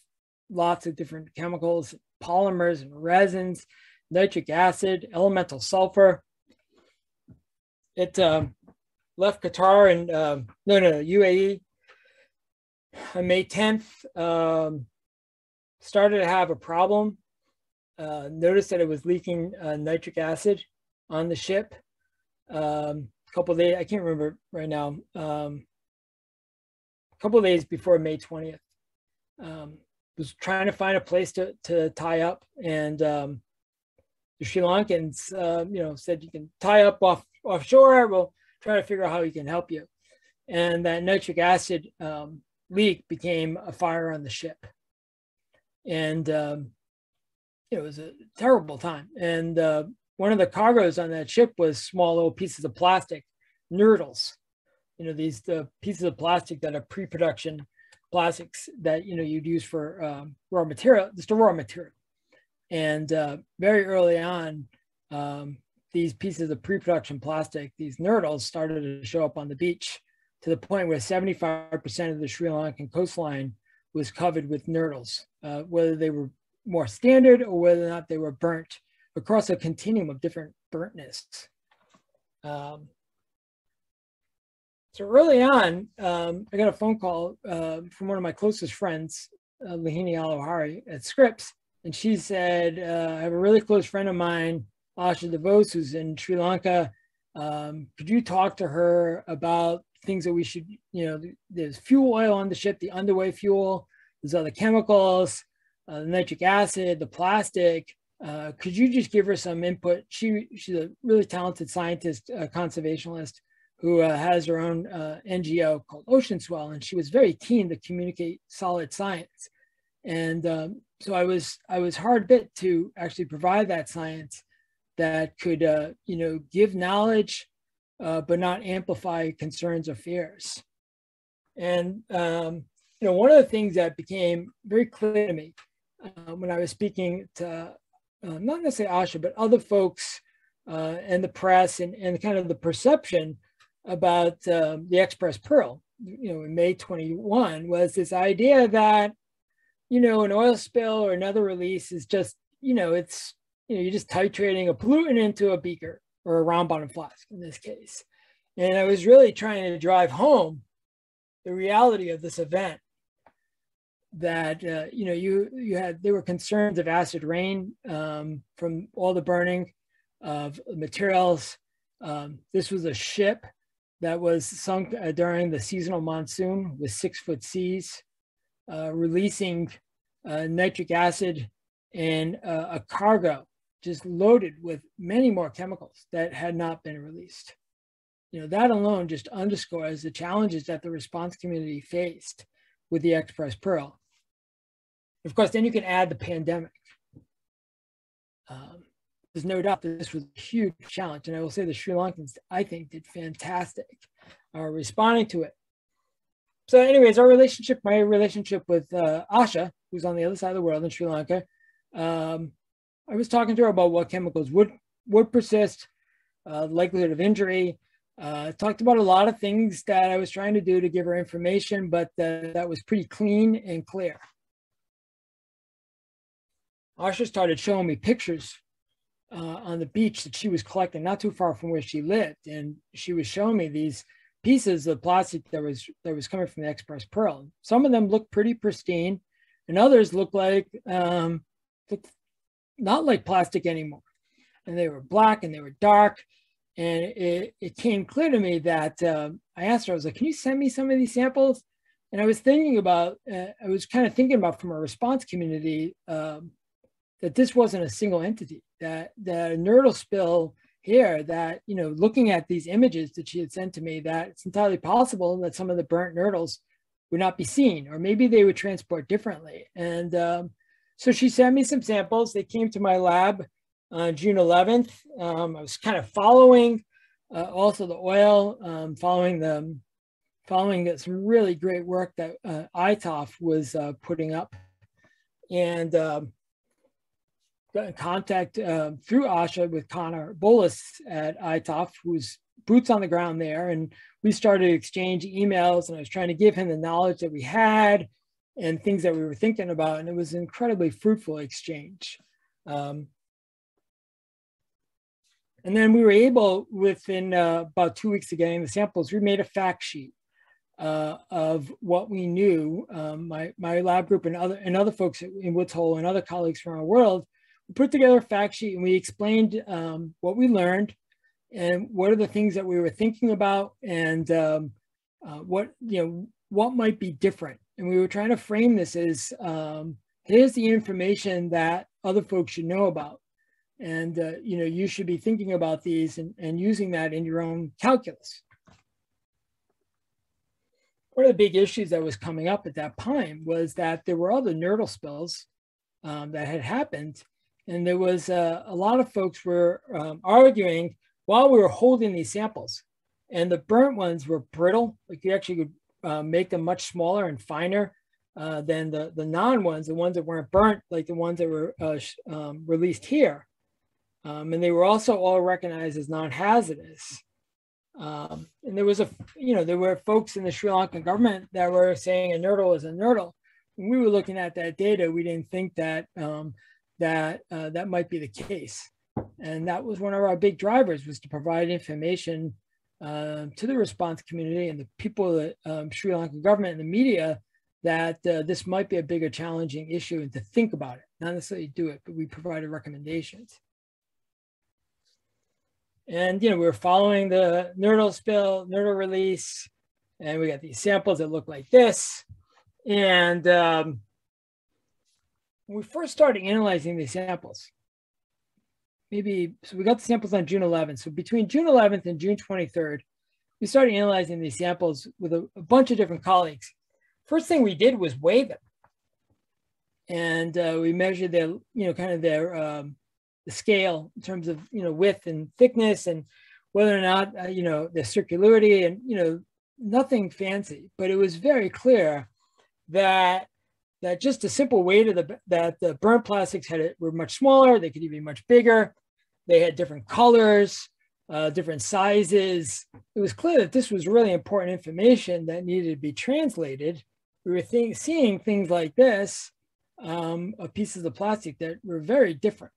lots of different chemicals, polymers and resins, nitric acid, elemental sulfur. It um, left Qatar and um, no, no, UAE on May 10th. Um, started to have a problem uh, noticed that it was leaking uh, nitric acid on the ship. Um, a couple days, I can't remember right now, um, a couple days before May 20th. Um, was trying to find a place to, to tie up and um, the Sri Lankans, uh, you know, said you can tie up off offshore. We'll try to figure out how we can help you. And that nitric acid um, leak became a fire on the ship. And um, it was a terrible time. And uh, one of the cargoes on that ship was small little pieces of plastic, nurdles. You know, these the pieces of plastic that are pre-production plastics that you know you'd use for um, raw material, just a raw material. And uh, very early on, um, these pieces of pre-production plastic, these nurdles, started to show up on the beach to the point where 75% of the Sri Lankan coastline was covered with nurdles, uh, whether they were more standard or whether or not they were burnt across a continuum of different burntness. Um, so early on, um, I got a phone call uh, from one of my closest friends, uh, Lihini Aluwihare at Scripps, and she said, uh, I have a really close friend of mine, Asha de Vos, who's in Sri Lanka. Um, could you talk to her about things that we should, you know, there's fuel oil on the ship, the underway fuel, there's other chemicals, uh, the nitric acid, the plastic. Uh, could you just give her some input? She she's a really talented scientist, uh, conservationalist, who uh, has her own uh, NGO called Oceanswell, and she was very keen to communicate solid science. And um, so I was I was hard bit to actually provide that science that could you know give knowledge, but not amplify concerns or fears. And, um, you know, one of the things that became very clear to me uh, when I was speaking to uh, not necessarily Asha, but other folks uh, and the press and, and kind of the perception about um, the X-Press Pearl, you know, in May 21 was this idea that, you know, an oil spill or another release is just, you know, it's, you know, you're just titrating a pollutant into a beaker or a round bottom flask in this case. And I was really trying to drive home the reality of this event that uh, you know you you had there were concerns of acid rain um, from all the burning of materials. Um, this was a ship that was sunk uh, during the seasonal monsoon with six foot seas, uh, releasing uh, nitric acid and uh, a cargo just loaded with many more chemicals that had not been released. You know, that alone just underscores the challenges that the response community faced with the X-Press Pearl. Of course, then you can add the pandemic. Um, there's no doubt that this was a huge challenge. And I will say the Sri Lankans, I think, did fantastic uh, responding to it. So anyways, our relationship, my relationship with uh, Asha, who's on the other side of the world in Sri Lanka, um, I was talking to her about what chemicals would, would persist, uh, likelihood of injury, uh, talked about a lot of things that I was trying to do to give her information, but uh, that was pretty clean and clear. Asha started showing me pictures uh, on the beach that she was collecting not too far from where she lived. And she was showing me these pieces of plastic that was that was coming from the X-Press Pearl. Some of them looked pretty pristine, and others looked like um, looked not like plastic anymore. And they were black and they were dark. And it, it came clear to me that uh, I asked her, I was like, can you send me some of these samples? And I was thinking about, uh, I was kind of thinking about from a response community um, that this wasn't a single entity, that the nurdle spill here, that, you know, looking at these images that she had sent to me, that it's entirely possible that some of the burnt nurdles would not be seen, or maybe they would transport differently. And um, so she sent me some samples. They came to my lab on June 11th. Um, I was kind of following uh, also the oil, um, following the following some really great work that uh, ITOPF was uh, putting up. And um, contact uh, through Asha with Connor Bolus at ITOPF, who's boots on the ground there. And we started to exchange emails and I was trying to give him the knowledge that we had and things that we were thinking about. And it was an incredibly fruitful exchange. Um, and then we were able, within uh, about two weeks of getting the samples, we made a fact sheet uh, of what we knew. Um, my, my lab group and other, and other folks in Woods Hole and other colleagues from our world put together a fact sheet and we explained um, what we learned and what are the things that we were thinking about and um, uh, what, you know, what might be different and we were trying to frame this as um, here's the information that other folks should know about. And, uh, you know, you should be thinking about these and, and using that in your own calculus. One of the big issues that was coming up at that time was that there were other nurdle spills um, that had happened. And there was uh, a lot of folks were um, arguing while we were holding these samples. And the burnt ones were brittle, like you actually could uh, make them much smaller and finer uh, than the, the non ones, the ones that weren't burnt, like the ones that were uh, um, released here. Um, and they were also all recognized as non-hazardous. Um, and there was a, you know, there were folks in the Sri Lankan government that were saying a nurdle is a nurdle. When we were looking at that data, we didn't think that um, that uh, that might be the case. And that was one of our big drivers was to provide information uh, to the response community and the people that um, Sri Lankan government and the media that uh, this might be a bigger challenging issue and to think about it, not necessarily do it, but we provided recommendations. And, you know, we were following the nurdle spill, nurdle release, and we got these samples that look like this. And um, when we first started analyzing these samples, maybe, so we got the samples on June 11th. So between June 11th and June 23rd, we started analyzing these samples with a, a bunch of different colleagues. First thing we did was weigh them. And uh, we measured their, you know, kind of their um, the scale in terms of, you know, width and thickness and whether or not, uh, you know, the circularity and, you know, nothing fancy, but it was very clear that that just a simple weight of the that the burnt plastics had it were much smaller. They could even be much bigger. They had different colors, uh, different sizes. It was clear that this was really important information that needed to be translated. We were th seeing things like this um, of pieces of plastic that were very different,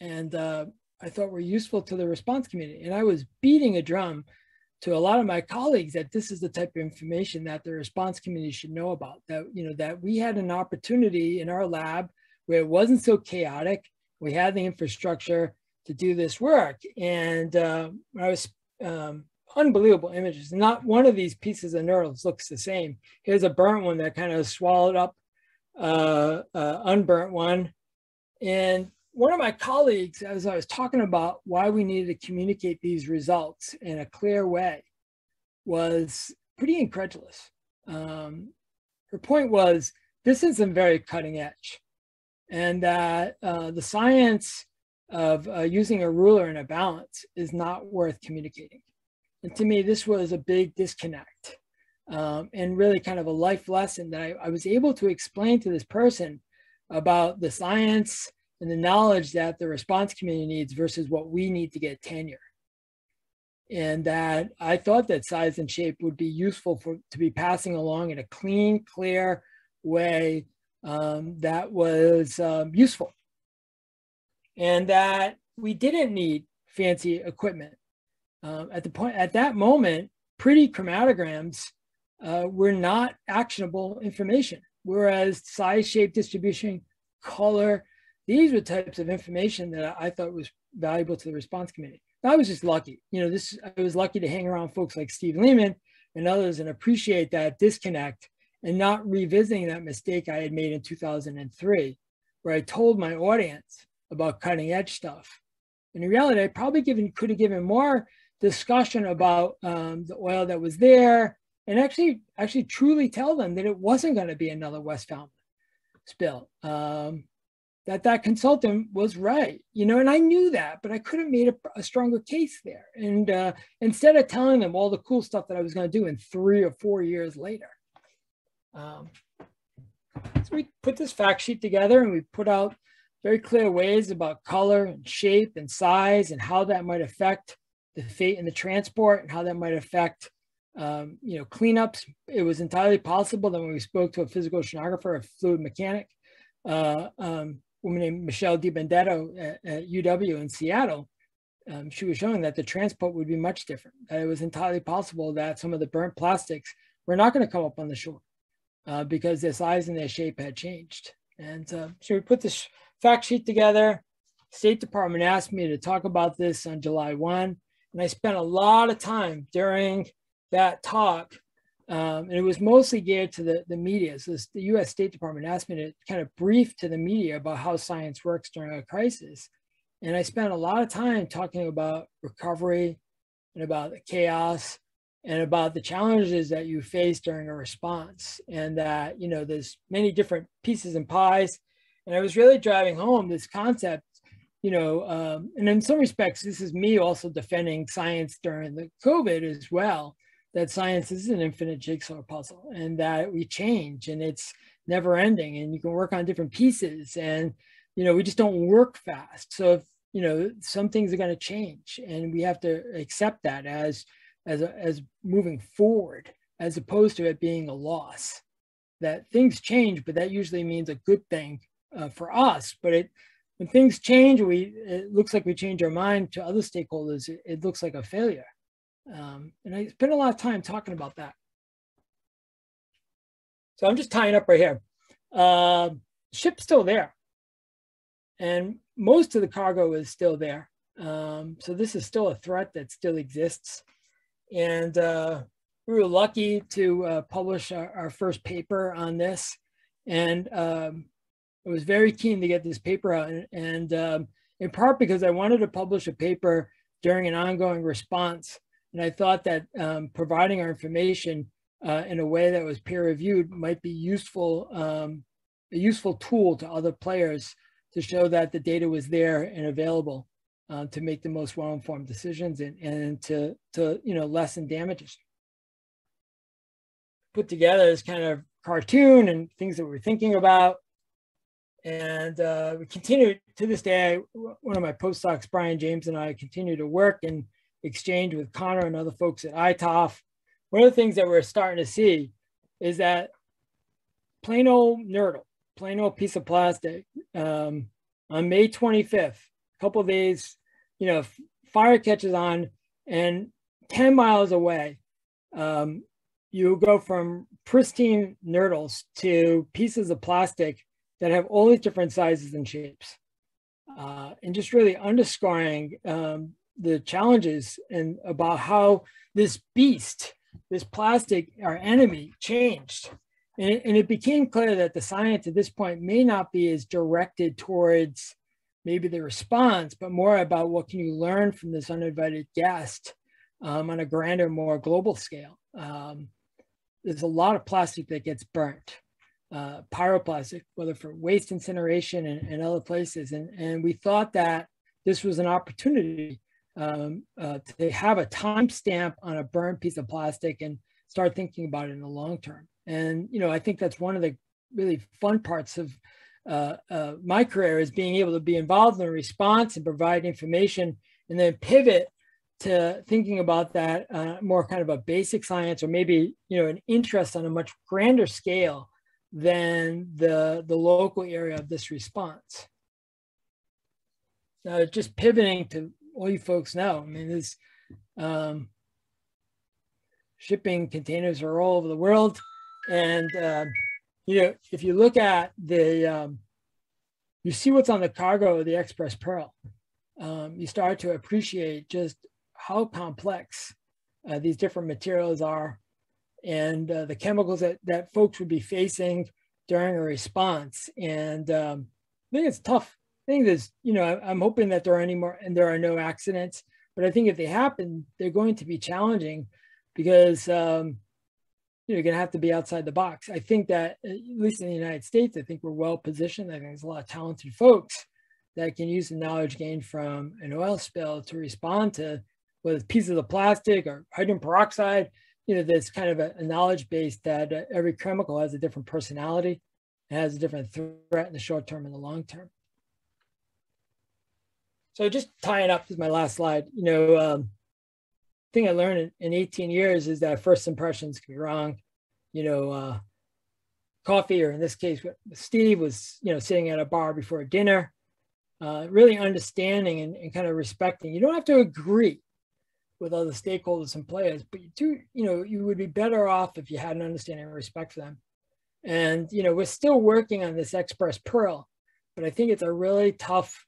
and uh, I thought were useful to the response community. And I was beating a drum to a lot of my colleagues that this is the type of information that the response community should know about that you know that we had an opportunity in our lab where it wasn't so chaotic. We had the infrastructure to do this work. And uh, i was um, unbelievable images. Not one of these pieces of nurdles looks the same. Here's a burnt one that kind of swallowed up uh, uh, unburnt one. And one of my colleagues, as I was talking about why we needed to communicate these results in a clear way, was pretty incredulous. Um, her point was this isn't very cutting edge, and that uh, the science of uh, using a ruler and a balance is not worth communicating. And to me, this was a big disconnect um, and really kind of a life lesson that I, I was able to explain to this person about the science and the knowledge that the response community needs versus what we need to get tenure. And that I thought that size and shape would be useful for to be passing along in a clean, clear way um, that was um, useful. And that we didn't need fancy equipment. Um, at the point at that moment, pretty chromatograms uh, were not actionable information, whereas size, shape, distribution, color, these were types of information that I thought was valuable to the response committee. I was just lucky. You know, this I was lucky to hang around folks like Steve Lehmann and others and appreciate that disconnect and not revisiting that mistake I had made in 2003, where I told my audience about cutting edge stuff. And in reality, I probably given could have given more discussion about um, the oil that was there and actually actually truly tell them that it wasn't going to be another West Falmouth spill. Um, that that consultant was right, you know, and I knew that, but I could have made a, a stronger case there. And uh, instead of telling them all the cool stuff that I was going to do in three or four years later. Um, so we put this fact sheet together and we put out very clear ways about color and shape and size and how that might affect the fate and the transport and how that might affect um, you know, cleanups. It was entirely possible that when we spoke to a physical oceanographer, a fluid mechanic, uh, um, woman named Michelle DiBenedetto at, at UW in Seattle, um, she was showing that the transport would be much different. That it was entirely possible that some of the burnt plastics were not going to come up on the shore uh, because their size and their shape had changed. And uh, so we put this fact sheet together. State Department asked me to talk about this on July 1. And I spent a lot of time during that talk um, and it was mostly geared to the, the media. So this, the US State Department asked me to kind of brief to the media about how science works during a crisis. And I spent a lot of time talking about recovery and about the chaos and about the challenges that you face during a response. And that, you know, there's many different pieces and pies. And I was really driving home this concept, you know, um, and in some respects, this is me also defending science during the COVID as well that science is an infinite jigsaw puzzle and that we change and it's never ending and you can work on different pieces and you know we just don't work fast. So if you know some things are going to change and we have to accept that as as as moving forward as opposed to it being a loss. That things change but that usually means a good thing uh, for us but it when things change we it looks like we change our mind to other stakeholders it, it looks like a failure um, and I spent a lot of time talking about that. So I'm just tying up right here. Uh, ship's still there. And most of the cargo is still there. Um, so this is still a threat that still exists. And uh, we were lucky to uh, publish our, our, first paper on this. And um, I was very keen to get this paper out. And, and um, in part because I wanted to publish a paper during an ongoing response and I thought that um, providing our information uh, in a way that was peer reviewed might be useful, um, a useful tool to other players to show that the data was there and available uh, to make the most well-informed decisions and, and to, to, you know, lessen damages. put together this kind of cartoon and things that we we're thinking about. And uh, we continue to this day. One of my postdocs, Brian James, and I continue to work and exchange with Connor and other folks at ITOPF. One of the things that we're starting to see is that plain old nurdle, plain old piece of plastic, um, on May 25th, a couple days, you know, fire catches on, and 10 miles away, um, you go from pristine nurdles to pieces of plastic that have all these different sizes and shapes. Uh, and just really underscoring um, the challenges and about how this beast, this plastic, our enemy, changed. And it, and it became clear that the science at this point may not be as directed towards maybe the response, but more about what can you learn from this uninvited guest um, on a grander, more global scale. Um, there's a lot of plastic that gets burnt, uh, pyroplastic, whether for waste incineration and, and, other places. And, and we thought that this was an opportunity um, uh, to have a timestamp on a burned piece of plastic and start thinking about it in the long term. And, you know, I think that's one of the really fun parts of uh, uh, my career is being able to be involved in a response and provide information and then pivot to thinking about that uh, more kind of a basic science or maybe you know an interest on a much grander scale than the the local area of this response now just pivoting to all you folks know i mean this um, shipping containers are all over the world and um, you know, if you look at the, um, you see what's on the cargo of the X-Press Pearl, um, you start to appreciate just how complex uh, these different materials are and uh, the chemicals that, that folks would be facing during a response. And um, I think it's tough. I think there's, you know, I'm hoping that there are any more and there are no accidents, but I think if they happen, they're going to be challenging because um, you're going to have to be outside the box. I think that, at least in the United States, I think we're well positioned. I think there's a lot of talented folks that can use the knowledge gained from an oil spill to respond to whether pieces of plastic or hydrogen peroxide. You know, there's kind of a, a knowledge base that uh, every chemical has a different personality, it has a different threat in the short term and the long term. So just tying up with my last slide, you know, um, thing I learned in, in 18 years is that first impressions can be wrong. You know, uh, coffee, or in this case, Steve was, you know, sitting at a bar before dinner, uh, really understanding and, and kind of respecting. You don't have to agree with other stakeholders and players, but you do, you know, you would be better off if you had an understanding and respect for them. And, you know, we're still working on this X-Press Pearl, but I think it's a really tough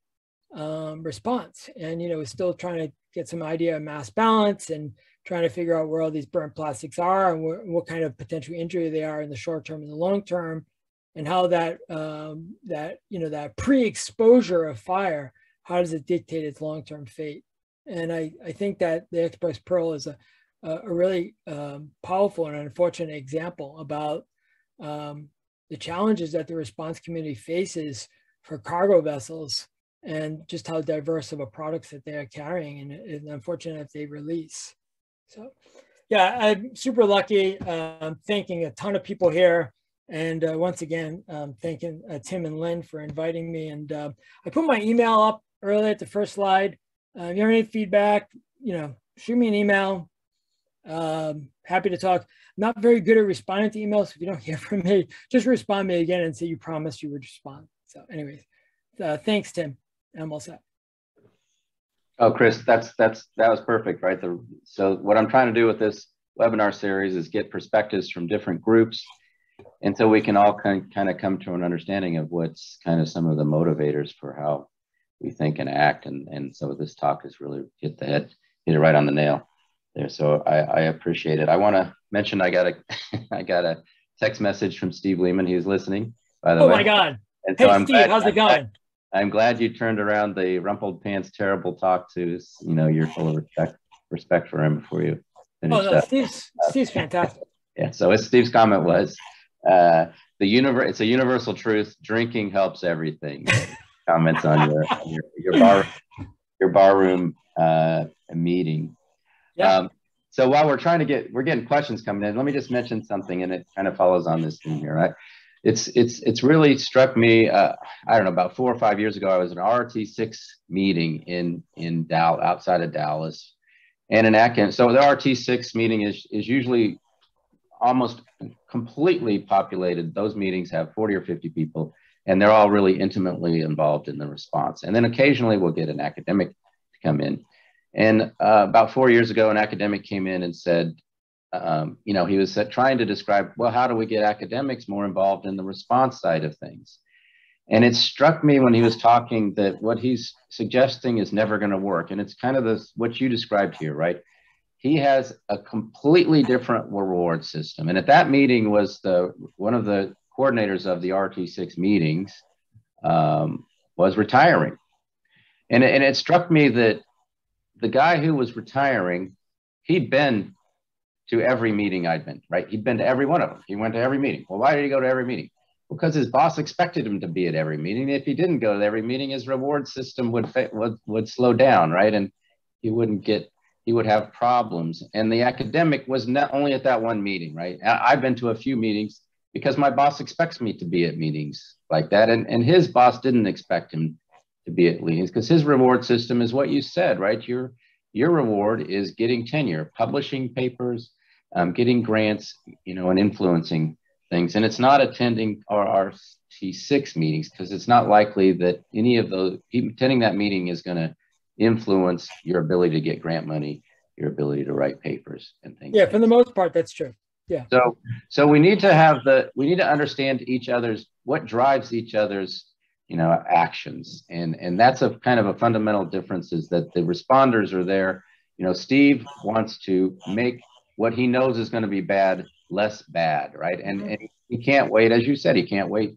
um, response. And, you know, we're still trying to get some idea of mass balance and trying to figure out where all these burnt plastics are and wh what kind of potential injury they are in the short term and the long term and how that um, that you know that pre-exposure of fire how does it dictate its long-term fate and I, I think that the X-Press Pearl is a, a really um, powerful and unfortunate example about um, the challenges that the response community faces for cargo vessels and just how diverse of a products that they are carrying and, and unfortunate if they release. So yeah, I'm super lucky. Um, thanking a ton of people here. And uh, once again, um, thanking uh, Tim and Lynn for inviting me. And uh, I put my email up earlier at the first slide. Uh, if you have any feedback, you know, shoot me an email. Um, happy to talk. Not very good at responding to emails. If you don't hear from me, just respond me again and say you promised you would respond. So anyways, uh, thanks, Tim. I'm all set. Oh, Chris, that's that's that was perfect, right? The, so what I'm trying to do with this webinar series is get perspectives from different groups, and so we can all kind kind of come to an understanding of what's kind of some of the motivators for how we think and act. And and so this talk has really hit the head, hit it right on the nail there. So I, I appreciate it. I want to mention I got a I got a text message from Steve Lehmann. He was listening. By the oh way. my God! And hey, so I'm Steve, glad, how's it going? I'm glad you turned around the rumpled pants terrible talk to you know you're full of respect respect for him before you finish. Oh no, Steve's Steve's fantastic. Yeah. So as Steve's comment was, uh, the universe it's a universal truth. Drinking helps everything. Comments on your your, your bar your barroom uh, meeting. Yeah. Um, so while we're trying to get, we're getting questions coming in. Let me just mention something, and it kind of follows on this thing here, right? It's it's it's really struck me. Uh, I don't know about four or five years ago. I was in an RT6 meeting in in Dallas, outside of Dallas, and in Atkins. So the RT6 meeting is is usually almost completely populated. Those meetings have 40 or 50 people, and they're all really intimately involved in the response. And then occasionally we'll get an academic to come in. And uh, about four years ago, an academic came in and said, um, you know, he was trying to describe, well, how do we get academics more involved in the response side of things? And it struck me when he was talking that what he's suggesting is never going to work. And it's kind of this, what you described here, right? he has a completely different reward system. And at that meeting was the one of the coordinators of the RRT6 meetings um, was retiring. And, and it struck me that the guy who was retiring, he'd been to every meeting I'd been, right? He'd been to every one of them. He went to every meeting. Well, why did he go to every meeting? Because his boss expected him to be at every meeting. If he didn't go to every meeting, his reward system would, would, would slow down, right? And he wouldn't get he would have problems. And the academic was not only at that one meeting, right? I've been to a few meetings because my boss expects me to be at meetings like that. And, and his boss didn't expect him to be at meetings because his reward system is what you said, right? Your, your reward is getting tenure, publishing papers, um, getting grants, you know, and influencing things. And it's not attending our RT6 meetings because it's not likely that any of those, attending that meeting is going to influence your ability to get grant money, your ability to write papers and things. Yeah, for the most part, that's true. Yeah. So, so we need to have the, we need to understand each other's, what drives each other's, you know, actions. And, and that's a kind of a fundamental difference is that the responders are there. You know, Steve wants to make what he knows is going to be bad less bad, right? And, mm-hmm. and he can't wait, as you said, he can't wait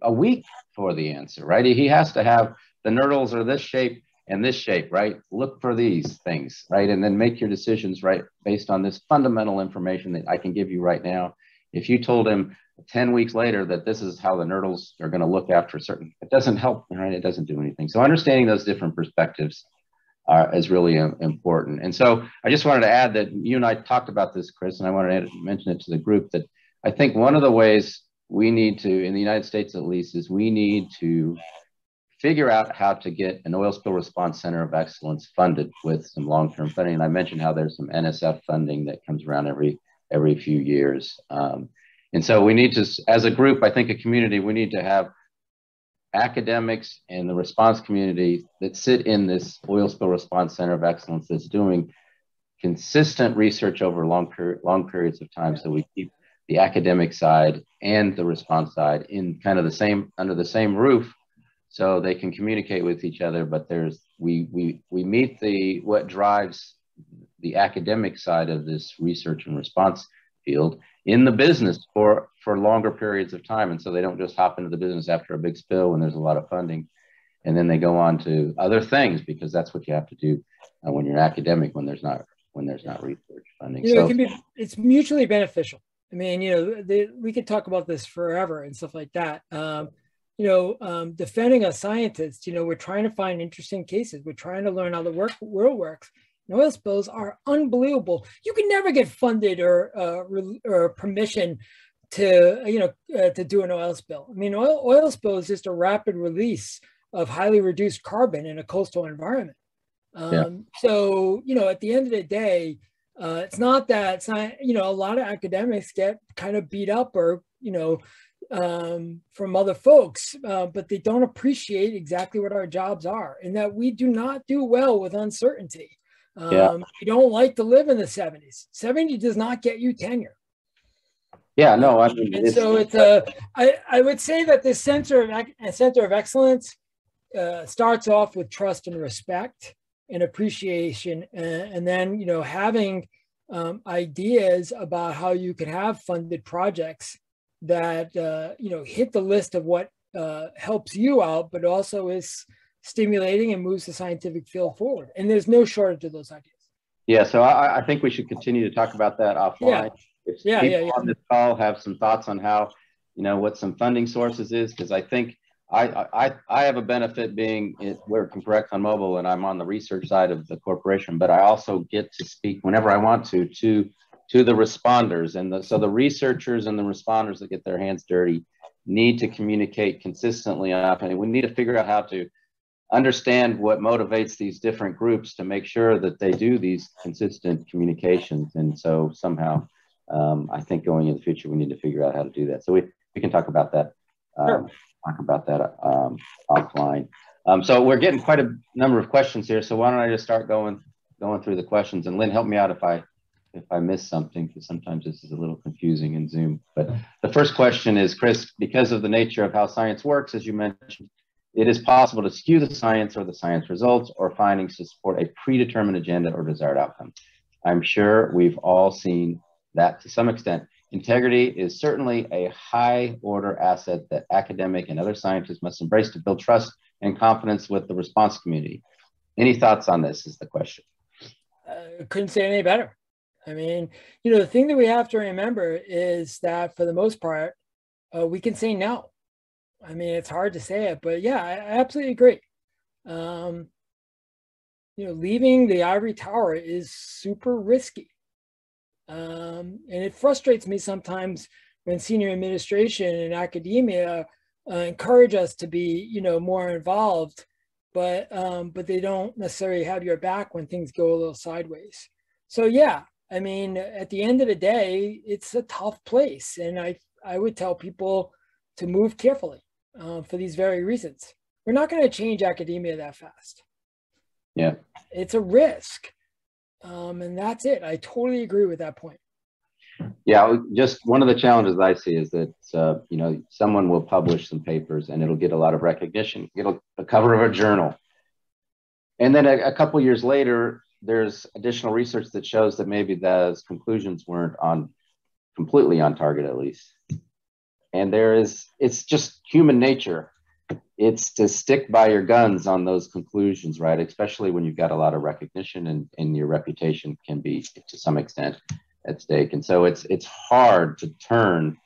a week for the answer, right? He has to have the nurdles are this shape and this shape, right? Look for these things, right? And then make your decisions, right, based on this fundamental information that I can give you right now. If you told him 10 weeks later that this is how the nurdles are going to look after a certain, it doesn't help, right? It doesn't do anything. So understanding those different perspectives are, is really important. And so I just wanted to add that you and I talked about this, Chris, and I wanted to mention it to the group that I think one of the ways we need to, in the United States at least, is we need to figure out how to get an oil spill response center of excellence funded with some long-term funding. And I mentioned how there's some NSF funding that comes around every every few years. Um, and so we need to, as a group, I think a community, we need to have academics and the response community that sit in this oil spill response center of excellence that's doing consistent research over long, per long periods of time. So we keep the academic side and the response side in kind of the same, under the same roof so they can communicate with each other but there's we we we meet the what drives the academic side of this research and response field in the business for for longer periods of time and so they don't just hop into the business after a big spill when there's a lot of funding and then they go on to other things because that's what you have to do uh, when you're academic when there's not when there's not research funding you know, so, it can be it's mutually beneficial i mean you know they, we could talk about this forever and stuff like that um, you know, um, defending a scientist, you know, we're trying to find interesting cases. We're trying to learn how the work, world works. And oil spills are unbelievable. You can never get funded or, uh, or permission to, you know, uh, to do an oil spill. I mean, oil, oil spill is just a rapid release of highly reduced carbon in a coastal environment. Um, yeah. So, you know, at the end of the day, uh, it's not that, it's not, you know, a lot of academics get kind of beat up or, you know, um, from other folks, uh, but they don't appreciate exactly what our jobs are and that we do not do well with uncertainty. Um, yeah. We don't like to live in the 70s. 70 does not get you tenure. Yeah, no, I mean, it's, so it's a. I, I would say that this center of center of excellence uh, starts off with trust and respect and appreciation, and, and then you know having um, ideas about how you can have funded projects that uh, you know hit the list of what uh, helps you out, but also is stimulating and moves the scientific field forward. And there's no shortage of those ideas. Yeah, so I, I think we should continue to talk about that offline. Yeah. If yeah, people yeah, yeah. on this call have some thoughts on how, you know, what some funding sources is, because I think I, I, I have a benefit being it, working for ExxonMobil and I'm on the research side of the corporation, but I also get to speak whenever I want to to to the responders. And the, so the researchers and the responders that get their hands dirty need to communicate consistently enough. And we need to figure out how to understand what motivates these different groups to make sure that they do these consistent communications. And so somehow, um, I think going in the future, we need to figure out how to do that. So we, we can talk about that. Um, sure. Talk about that um, offline. Um, so we're getting quite a number of questions here. So why don't I just start going going through the questions? And Lynn, help me out if I if I miss something, because sometimes this is a little confusing in Zoom. But the first question is, Chris, because of the nature of how science works, as you mentioned, it is possible to skew the science or the science results or findings to support a predetermined agenda or desired outcome. I'm sure we've all seen that to some extent. Integrity is certainly a high order asset that academic and other scientists must embrace to build trust and confidence with the response community. Any thoughts on this is the question. Uh, couldn't say any better. I mean, you know, the thing that we have to remember is that for the most part, uh, we can say no. I mean, it's hard to say it, but yeah, I, I absolutely agree. Um, you know, leaving the ivory tower is super risky. Um, and it frustrates me sometimes when senior administration and academia uh, encourage us to be, you know, more involved, but um, but they don't necessarily have your back when things go a little sideways. So yeah, I mean, at the end of the day, it's a tough place. And I, I would tell people to move carefully uh, for these very reasons. We're not going to change academia that fast. Yeah. It's a risk. Um, and that's it. I totally agree with that point. Yeah, just one of the challenges I see is that uh, you know someone will publish some papers and it'll get a lot of recognition, a cover of a journal, and then a, a couple years later, there's additional research that shows that maybe those conclusions weren't on completely on target at least and there is it's just human nature it's to stick by your guns on those conclusions right especially when you've got a lot of recognition and, and your reputation can be to some extent at stake and so it's it's hard to turn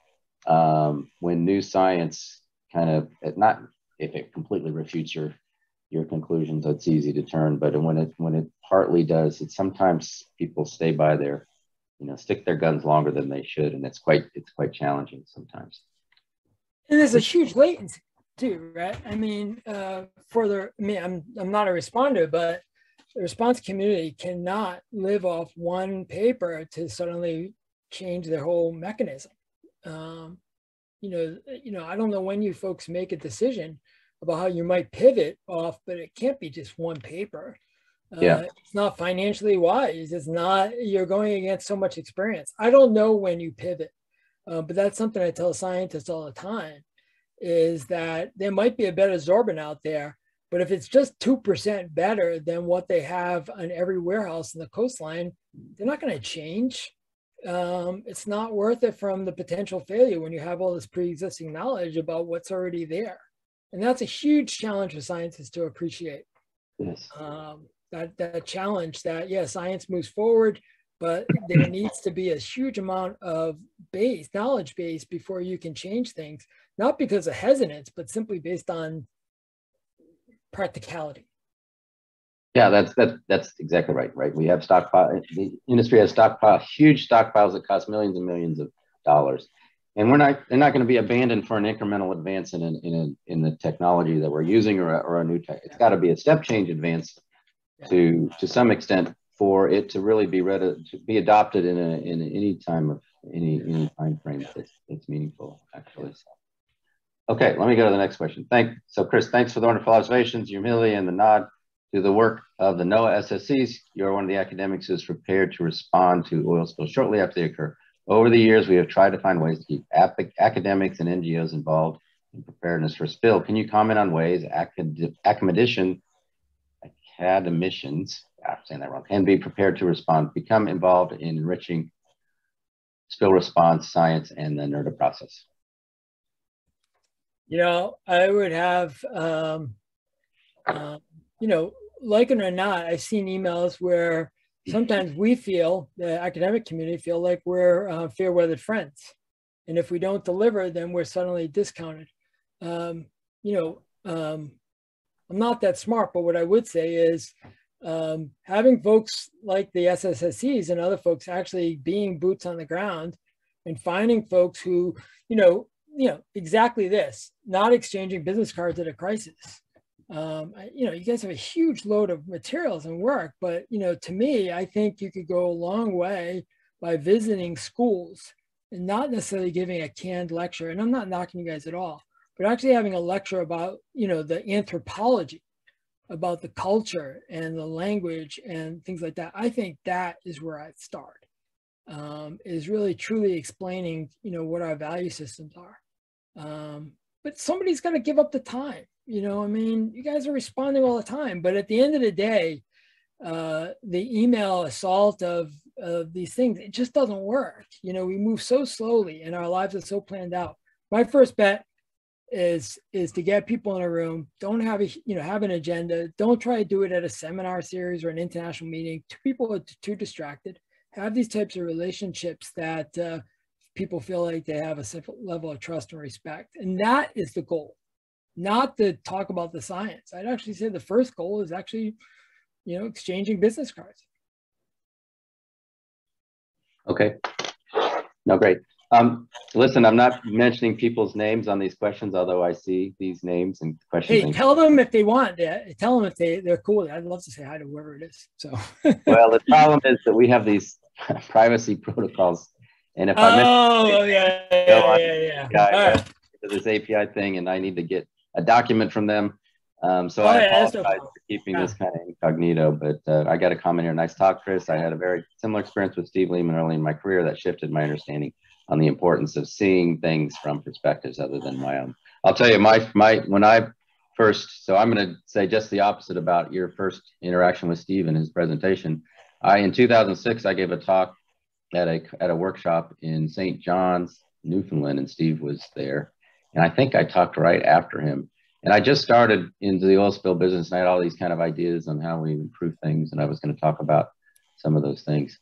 um, when new science kind of not if it completely refutes your your conclusions, it's easy to turn. But when it when it partly does, it sometimes people stay by their, you know, stick their guns longer than they should, and it's quite it's quite challenging sometimes. And there's a huge latency too, right? I mean, uh, for the I mean, I'm I'm not a responder, but the response community cannot live off one paper to suddenly change their whole mechanism. Um, you know, you know, I don't know when you folks make a decision about how you might pivot off, but it can't be just one paper. Uh, yeah. It's not financially wise. It's not, you're going against so much experience. I don't know when you pivot, uh, but that's something I tell scientists all the time is that there might be a better sorbent out there, but if it's just 2% better than what they have on every warehouse in the coastline, they're not going to change. Um, it's not worth it from the potential failure when you have all this pre-existing knowledge about what's already there. And that's a huge challenge for scientists to appreciate. Yes. Um, that, that challenge that, yeah, science moves forward, but there needs to be a huge amount of base, knowledge base before you can change things, not because of hesitance, but simply based on practicality. Yeah, that's that's that's exactly right. Right, we have stockpile. The industry has stockpile, huge stockpiles that cost millions and millions of dollars, and we're not they're not going to be abandoned for an incremental advance in an, in in the technology that we're using or a, or a new tech. It's got to be a step change advance to to some extent for it to really be ready to be adopted in a in any time of any any time frame that's, that's meaningful actually. So, okay, let me go to the next question. Thank so Chris, thanks for the wonderful observations, humility, and the nod to the work of the NOAA SSCs. You are one of the academics who is prepared to respond to oil spills shortly after they occur. Over the years, we have tried to find ways to keep academics and NGOs involved in preparedness for spill. Can you comment on ways acad academicians, I'm saying that wrong, can be prepared to respond, become involved in enriching spill response, science, and the NRDA process? You know, I would have, um, uh, you know, like it or not, I've seen emails where sometimes we feel, the academic community feel like we're uh, fair weathered friends. And if we don't deliver, then we're suddenly discounted. Um, you know, um, I'm not that smart, but what I would say is um, having folks like the SSCs and other folks actually being boots on the ground and finding folks who, you know, you know, exactly this, not exchanging business cards at a crisis. Um, you know, you guys have a huge load of materials and work, but, you know, to me, I think you could go a long way by visiting schools and not necessarily giving a canned lecture. And I'm not knocking you guys at all, but actually having a lecture about, you know, the anthropology, about the culture and the language and things like that. I think that is where I'd start, um, is really truly explaining, you know, what our value systems are. Um, but somebody's got to give up the time. You know, I mean, you guys are responding all the time, but at the end of the day, uh, the email assault of, of these things, it just doesn't work. You know, we move so slowly and our lives are so planned out. My first bet is is to get people in a room don't have a you know have an agenda don't try to do it at a seminar series or an international meeting two people are too distracted have these types of relationships that uh, people feel like they have a level of trust and respect. And that is the goal, not to talk about the science. I'd actually say the first goal is actually, you know, exchanging business cards. Okay. No, great. Um, listen, I'm not mentioning people's names on these questions, although I see these names and questions. Hey, tell them if they want. Yeah, tell them if they, they're cool. I'd love to say hi to whoever it is. So. well, the problem is that we have these privacy protocols and if I oh yeah yeah yeah, yeah. Right. this API thing, and I need to get a document from them. Um, so oh, I yeah, apologize for keeping yeah. this kind of incognito, but uh, I got a comment here. Nice talk, Chris. I had a very similar experience with Steve Lehmann early in my career that shifted my understanding on the importance of seeing things from perspectives other than my own. I'll tell you, my my when I first, so I'm going to say just the opposite about your first interaction with Steve and his presentation. I in 2006 I gave a talk at a at a workshop in St. John's, Newfoundland, and Steve was there. And I think I talked right after him. And I just started into the oil spill business, and I had all these kind of ideas on how we improve things, and I was going to talk about some of those things.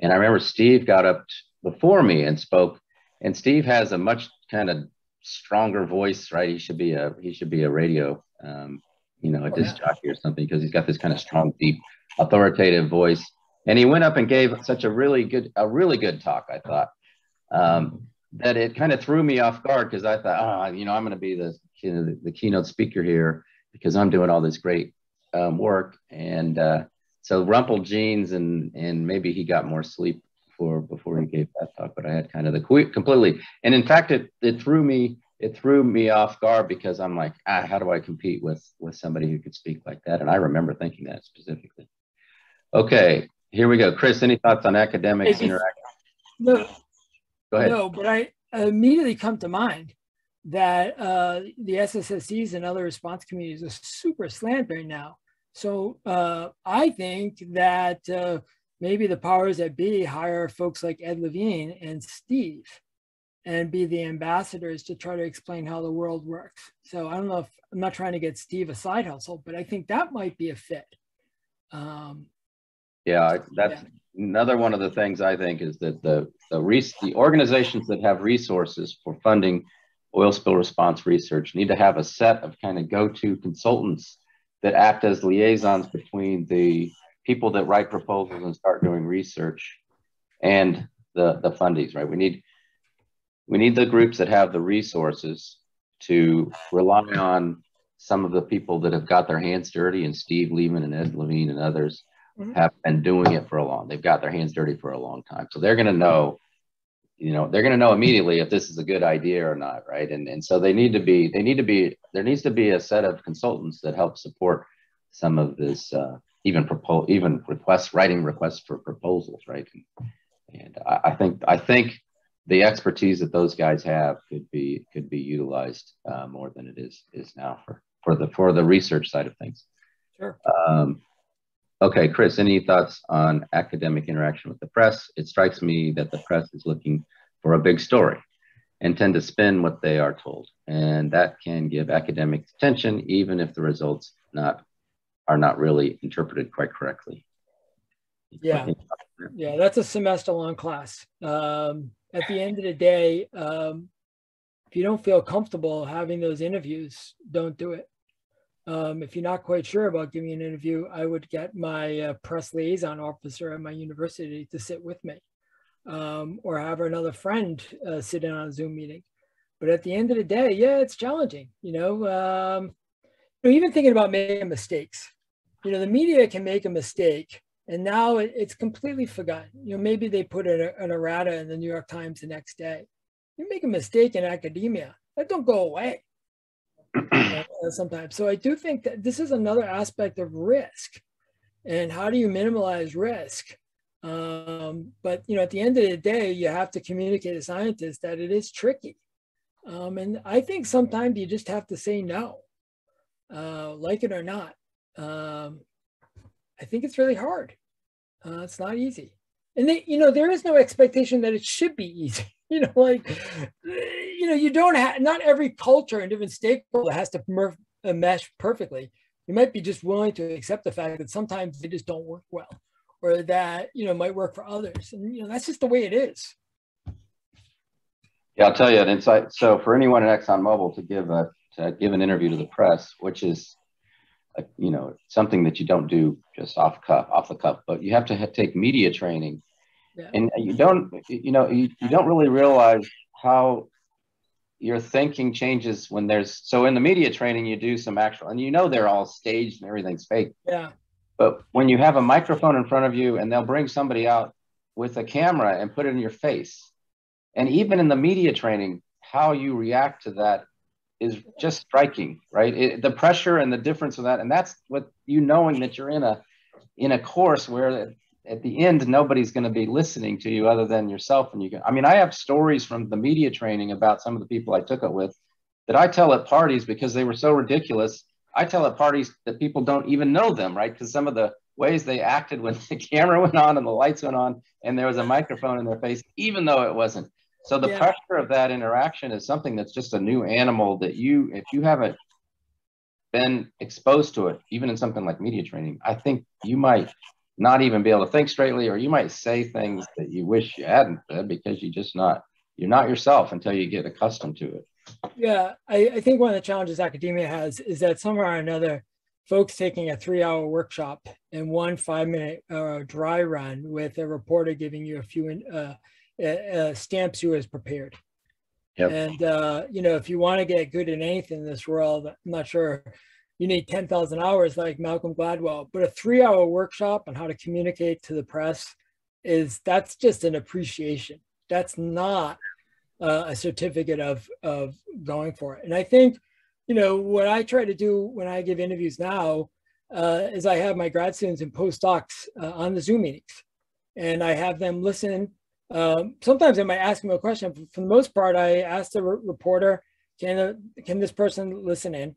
And I remember Steve got up before me and spoke. And Steve has a much kind of stronger voice, right? He should be a he should be a radio, um, you know, a oh, disc jockey or something because he's got this kind of strong, deep, authoritative voice and he went up and gave such a really good a really good talk i thought um, that it kind of threw me off guard because i thought ah, you know i'm going to be the, you know, the, the, keynote speaker here because i'm doing all this great um, work and uh, so rumpled jeans and and maybe he got more sleep for before he gave that talk but i had kind of the completely and in fact it it threw me it threw me off guard because i'm like ah how do i compete with with somebody who could speak like that and i remember thinking that specifically okay here we go. Chris, any thoughts on academics interaction? No, go ahead. No, but I immediately come to mind that uh, the SSCs and other response communities are super slant right now. So uh, I think that uh, maybe the powers that be hire folks like Ed Levine and Steve and be the ambassadors to try to explain how the world works. So I don't know if I'm not trying to get Steve a side hustle, but I think that might be a fit. Um, yeah, that's yeah. another one of the things I think is that the the, res- the organizations that have resources for funding oil spill response research need to have a set of kind of go-to consultants that act as liaisons between the people that write proposals and start doing research and the the fundies, right? We need we need the groups that have the resources to rely on some of the people that have got their hands dirty and Steve Lehmann and Ed Levine and others mm-hmm. have been doing it for a long. They've got their hands dirty for a long time, so they're going to know. You know, they're going to know immediately if this is a good idea or not, right? And and so they need to be. They need to be. There needs to be a set of consultants that help support some of this. Uh, even propose, even requests, writing requests for proposals, right? And, and I, I think I think the expertise that those guys have could be could be utilized uh, more than it is is now for for the for the research side of things. Sure. Um, Okay, Chris, any thoughts on academic interaction with the press? It strikes me that the press is looking for a big story and tend to spin what they are told. And that can give academics attention, even if the results not are not really interpreted quite correctly. Yeah, yeah, that's a semester long class. Um, at the end of the day, um, if you don't feel comfortable having those interviews, don't do it. Um, if you're not quite sure about giving an interview, I would get my uh, press liaison officer at my university to sit with me um, or have another friend uh, sit in on a Zoom meeting. But at the end of the day, yeah, it's challenging. You know, um, even thinking about making mistakes. You know, the media can make a mistake and now it, it's completely forgotten. You know, maybe they put an, an errata in the New York Times the next day. You make a mistake in academia, that don't go away. Uh, sometimes. So I do think that this is another aspect of risk. And how do you minimize risk? Um, but you know, at the end of the day, you have to communicate to scientists that it is tricky. Um, and I think sometimes you just have to say no, uh, like it or not. Um, I think it's really hard. Uh, it's not easy. And they, you know, there is no expectation that it should be easy. you know, like, you know, you don't have, not every culture and different stakeholder has to mer- uh, mesh perfectly. You might be just willing to accept the fact that sometimes they just don't work well or that, you know, might work for others. And, you know, that's just the way it is. Yeah, I'll tell you an insight. So for anyone at ExxonMobil to give a, to give an interview to the press, which is, a, you know, something that you don't do just off cuff, off the cuff, but you have to have, take media training. Yeah. and you don't you know you, you don't really realize how your thinking changes when there's so in the media training you do some actual and you know they're all staged and everything's fake. Yeah. But when you have a microphone in front of you and they'll bring somebody out with a camera and put it in your face and even in the media training how you react to that is just striking right it, the pressure and the difference of that and that's what you knowing that you're in a in a course where at the end, nobody's going to be listening to you other than yourself. And you can, I mean, I have stories from the media training about some of the people I took it with that I tell at parties because they were so ridiculous. I tell at parties that people don't even know them, right? Because some of the ways they acted when the camera went on and the lights went on and there was a microphone in their face, even though it wasn't. So the yeah. pressure of that interaction is something that's just a new animal that you, if you haven't been exposed to it, even in something like media training, I think you might not even be able to think straightly, or you might say things that you wish you hadn't said because you just not you're not yourself until you get accustomed to it. Yeah, I, I think one of the challenges academia has is that somehow or another, folks taking a three-hour workshop and one five-minute uh, dry run with a reporter giving you a few uh, uh, stamps you as prepared. Yep. And uh, you know, if you want to get good in anything in this world, I'm not sure you need 10,000 hours like Malcolm Gladwell, but a three hour workshop on how to communicate to the press is that's just an appreciation. That's not uh, a certificate of, of going for it. And I think, you know, what I try to do when I give interviews now uh, is I have my grad students and postdocs uh, on the Zoom meetings and I have them listen. Um, sometimes I might ask them a question. For the most part, I ask the re- reporter, can, can this person listen in?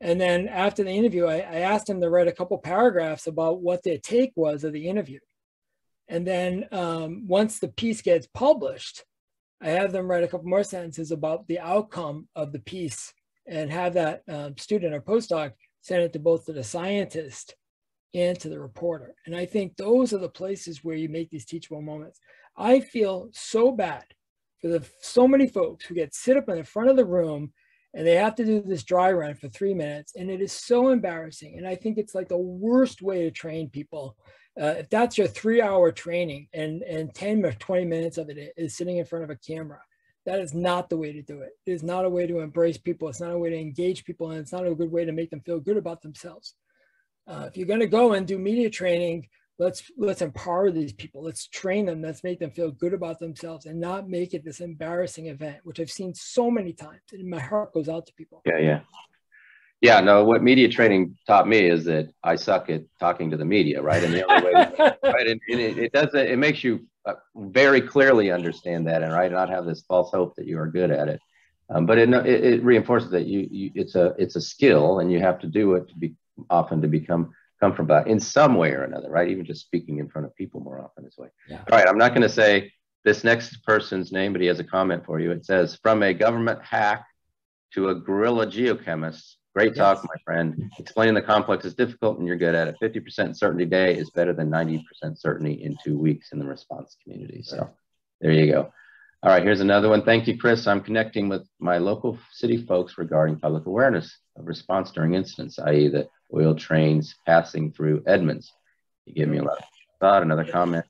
And then after the interview, I, I asked him to write a couple paragraphs about what their take was of the interview. And then um, once the piece gets published, I have them write a couple more sentences about the outcome of the piece and have that um, student or postdoc send it to both the scientist and to the reporter. And I think those are the places where you make these teachable moments. I feel so bad for the so many folks who get sit up in the front of the room and they have to do this dry run for three minutes and it is so embarrassing. And i think it's like the worst way to train people. Uh, if that's your three hour training and and 10 or 20 minutes of it is sitting in front of a camera that is not the way to do it. It is not a way to embrace people. It's not a way to engage people and it's not a good way to make them feel good about themselves. Uh, if you're going to go and do media training let's let's empower these people. Let's train them. Let's make them feel good about themselves and not make it this embarrassing event which i've seen so many times and my heart goes out to people. Yeah yeah. Yeah no what media training taught me is that i suck at talking to the media right? And the only way right? And, and it, it, does it makes you uh, very clearly understand that and right not have this false hope that you are good at it. Um, but it, it, it reinforces that you, you it's a it's a skill and you have to do it to be often to become come from that in some way or another, right? Even just speaking in front of people more often is way. Yeah. All right, I'm not going to say this next person's name, but he has a comment for you. It says, from a government hack to a guerrilla geochemist. Great talk, yes. my friend. Explaining the complex is difficult and you're good at it. 50% certainty day is better than 90% certainty in two weeks in the response community. So there you go. All right, here's another one. Thank you, Chris. I'm connecting with my local city folks regarding public awareness of response during incidents, i.e. the oil trains passing through Edmonds. You gave me a lot of thought. Another comment.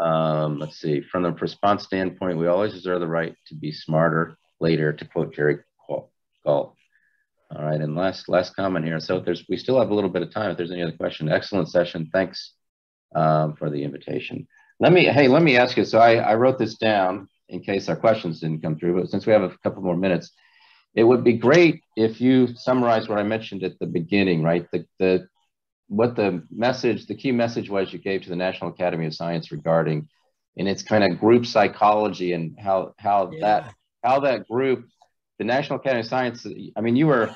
Um, let's see. From the response standpoint, we always reserve the right to be smarter later, to quote Jerry Galt. All right, and last last comment here. So there's we still have a little bit of time. If there's any other question, excellent session. Thanks um, for the invitation. Let me hey, let me ask you. So I, I wrote this down in case our questions didn't come through, but since we have a couple more minutes, it would be great if you summarize what I mentioned at the beginning, right? The the what the message, the key message was you gave to the National Academy of Science regarding, and it's kind of group psychology and how how yeah. that how that group, the National Academy of Science. I mean, you were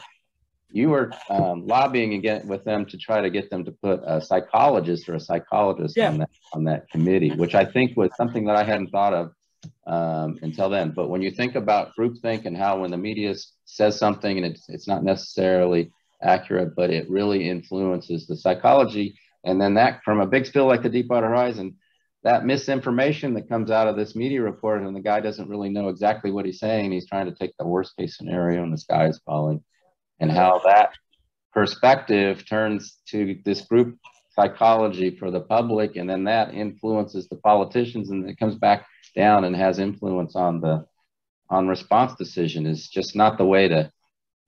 you were um, lobbying again with them to try to get them to put a psychologist or a psychologist yeah. on that on that committee, which I think was something that I hadn't thought of um, until then. But when you think about groupthink and how when the media says something and it's it's not necessarily accurate, but it really influences the psychology. And then that from a big spill like the Deepwater Horizon, that misinformation that comes out of this media report, and the guy doesn't really know exactly what he's saying. He's trying to take the worst case scenario, and the sky is falling, and how that perspective turns to this group psychology for the public, and then that influences the politicians, and it comes back down and has influence on the on response decision. Is just not the way to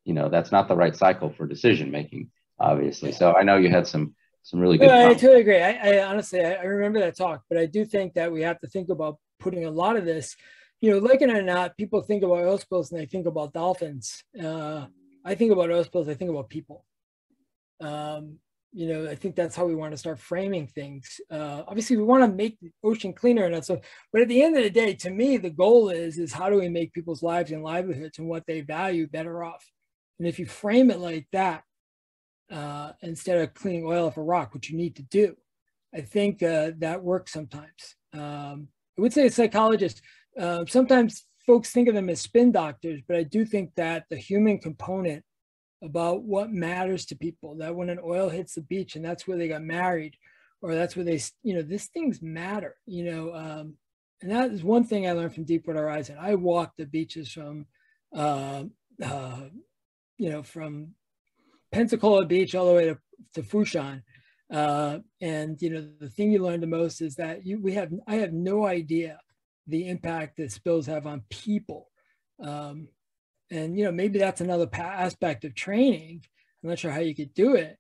you know that's not the right cycle for decision making obviously. So i know you had some some really good no, i totally agree. I, I honestly I, I, remember that talk but i do think that we have to think about putting a lot of this you know like it or not people think about oil spills and they think about dolphins. Uh, i think about oil spills i think about people. Um, you know i think that's how we want to start framing things uh, obviously we want to make the ocean cleaner and so but at the end of the day to me the goal is is how do we make people's lives and livelihoods and what they value better off and if you frame it like that, uh, instead of cleaning oil off a rock, which you need to do, I think uh, that works sometimes. Um, I would say a psychologist, uh, sometimes folks think of them as spin doctors, but I do think that the human component about what matters to people, that when an oil hits the beach and that's where they got married, or that's where they, you know, these things matter, you know. Um, and that is one thing I learned from Deepwater Horizon. I walked the beaches from uh, uh, you know, from Pensacola Beach all the way to, to Fourchon. Uh, and, you know, the thing you learn the most is that you, we have, I have no idea the impact that spills have on people. Um, and, you know, maybe that's another aspect of training. I'm not sure how you could do it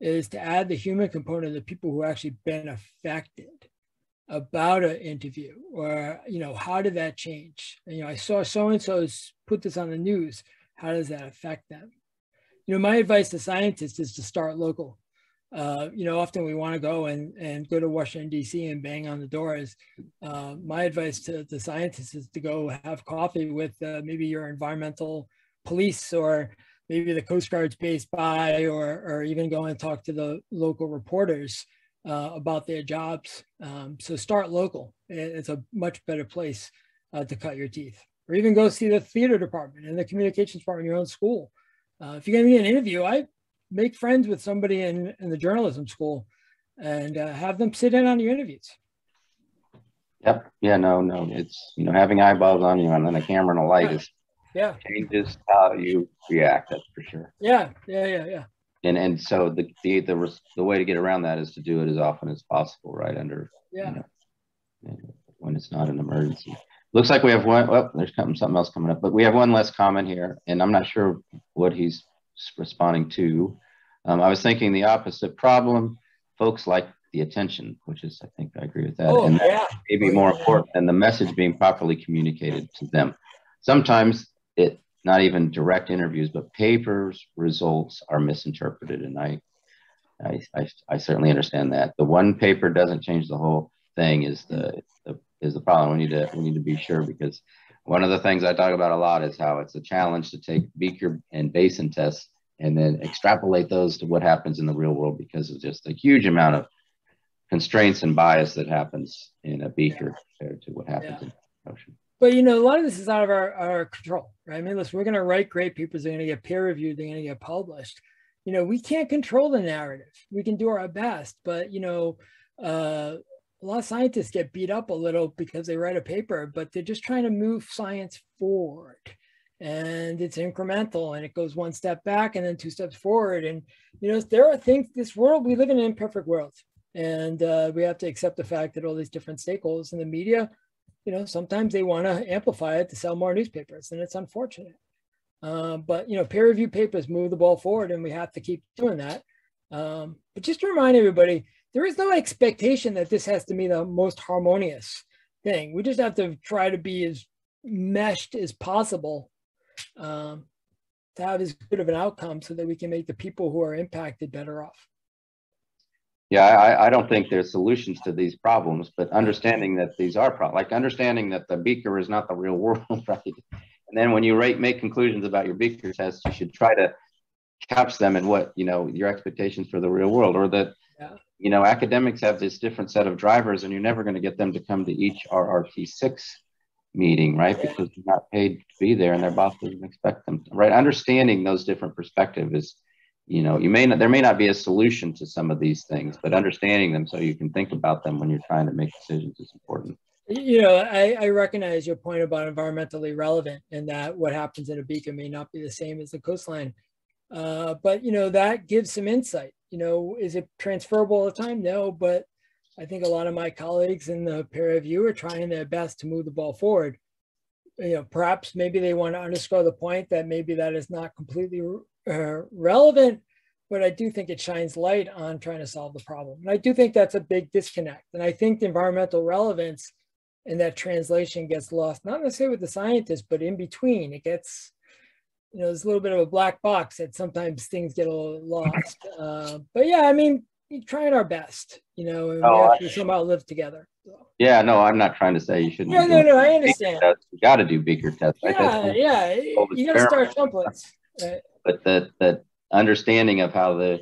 is to add the human component of the people who actually been affected about an interview or, you know, how did that change? And, you know, I saw so-and-so's put this on the news how does that affect them? You know, my advice to scientists is to start local. Uh, you know, often we want to go and, and go to Washington, D.C. and bang on the doors. Uh, my advice to the scientists is to go have coffee with uh, maybe your environmental police or maybe the Coast Guard's based by, or, or even go and talk to the local reporters uh, about their jobs. Um, so start local. It's a much better place uh, to cut your teeth or even go see the theater department and the communications department in your own school. Uh, if you get me an interview, I make friends with somebody in, in the journalism school and uh, have them sit in on your interviews. Yep. Yeah. No. No. It's you know having eyeballs on you and then a camera and a light is yeah changes how you react. That's for sure. Yeah. Yeah. Yeah. Yeah. And and so the the the the way to get around that is to do it as often as possible, right? Under yeah. You know, when it's not an emergency. Looks like we have one. Well, there's something else coming up, but we have one less comment here, and I'm not sure what he's responding to. Um, I was thinking the opposite problem. Folks like the attention, which is, I think, I agree with that, oh, and that yeah. may be more important than the message being properly communicated to them. Sometimes it not even direct interviews, but papers results are misinterpreted, and I, I, I, I certainly understand that. The one paper doesn't change the whole thing. Is the the is the problem. We need to we need to be sure because one of the things I talk about a lot is how it's a challenge to take beaker and basin tests and then extrapolate those to what happens in the real world because of just a huge amount of constraints and bias that happens in a beaker compared to what happens yeah. in the ocean. But you know, a lot of this is out of our, our control, right? I mean, listen, we're going to write great papers. They're going to get peer reviewed. They're going to get published. You know, we can't control the narrative. We can do our best, but you know, uh, a lot of scientists get beat up a little because they write a paper, but they're just trying to move science forward. And it's incremental and it goes one step back and then two steps forward. And, you know, there are things, this world, we live in an imperfect world. And uh, we have to accept the fact that all these different stakeholders in the media, you know, sometimes they want to amplify it to sell more newspapers. And it's unfortunate. Uh, but, you know, peer reviewed papers move the ball forward and we have to keep doing that. Um, but just to remind everybody, there is no expectation that this has to be the most harmonious thing. We just have to try to be as meshed as possible um, to have as good of an outcome so that we can make the people who are impacted better off. Yeah, I, I don't think there's solutions to these problems, but understanding that these are problems, like understanding that the beaker is not the real world, right? And then when you rate, make conclusions about your beaker test, you should try to couch them in what, you know, your expectations for the real world or that yeah. You know, academics have this different set of drivers, and you're never going to get them to come to each RRT6 meeting, right? Because they're not paid to be there, and their boss doesn't expect them, to, right? Understanding those different perspectives is, you know, you may not, there may not be a solution to some of these things, but understanding them so you can think about them when you're trying to make decisions is important. You know, I, I recognize your point about environmentally relevant and that what happens in a beacon may not be the same as the coastline. Uh, but you know that gives some insight you know, is it transferable all the time? No, but I think a lot of my colleagues in the peer review are trying their best to move the ball forward. You know, perhaps maybe they want to underscore the point that maybe that is not completely uh, relevant, but I do think it shines light on trying to solve the problem. And I do think that's a big disconnect. And I think the environmental relevance and that translation gets lost, not necessarily with the scientists, but in between. It gets you know, there's a little bit of a black box that sometimes things get a little lost. Uh, but yeah, I mean, trying our best, you know, and oh, we have to somehow live together. So. Yeah, no, I'm not trying to say you shouldn't. Yeah, no, no, I understand. You got to do bigger tests. Yeah, yeah, you got to start templates. Right? But the the understanding of how the,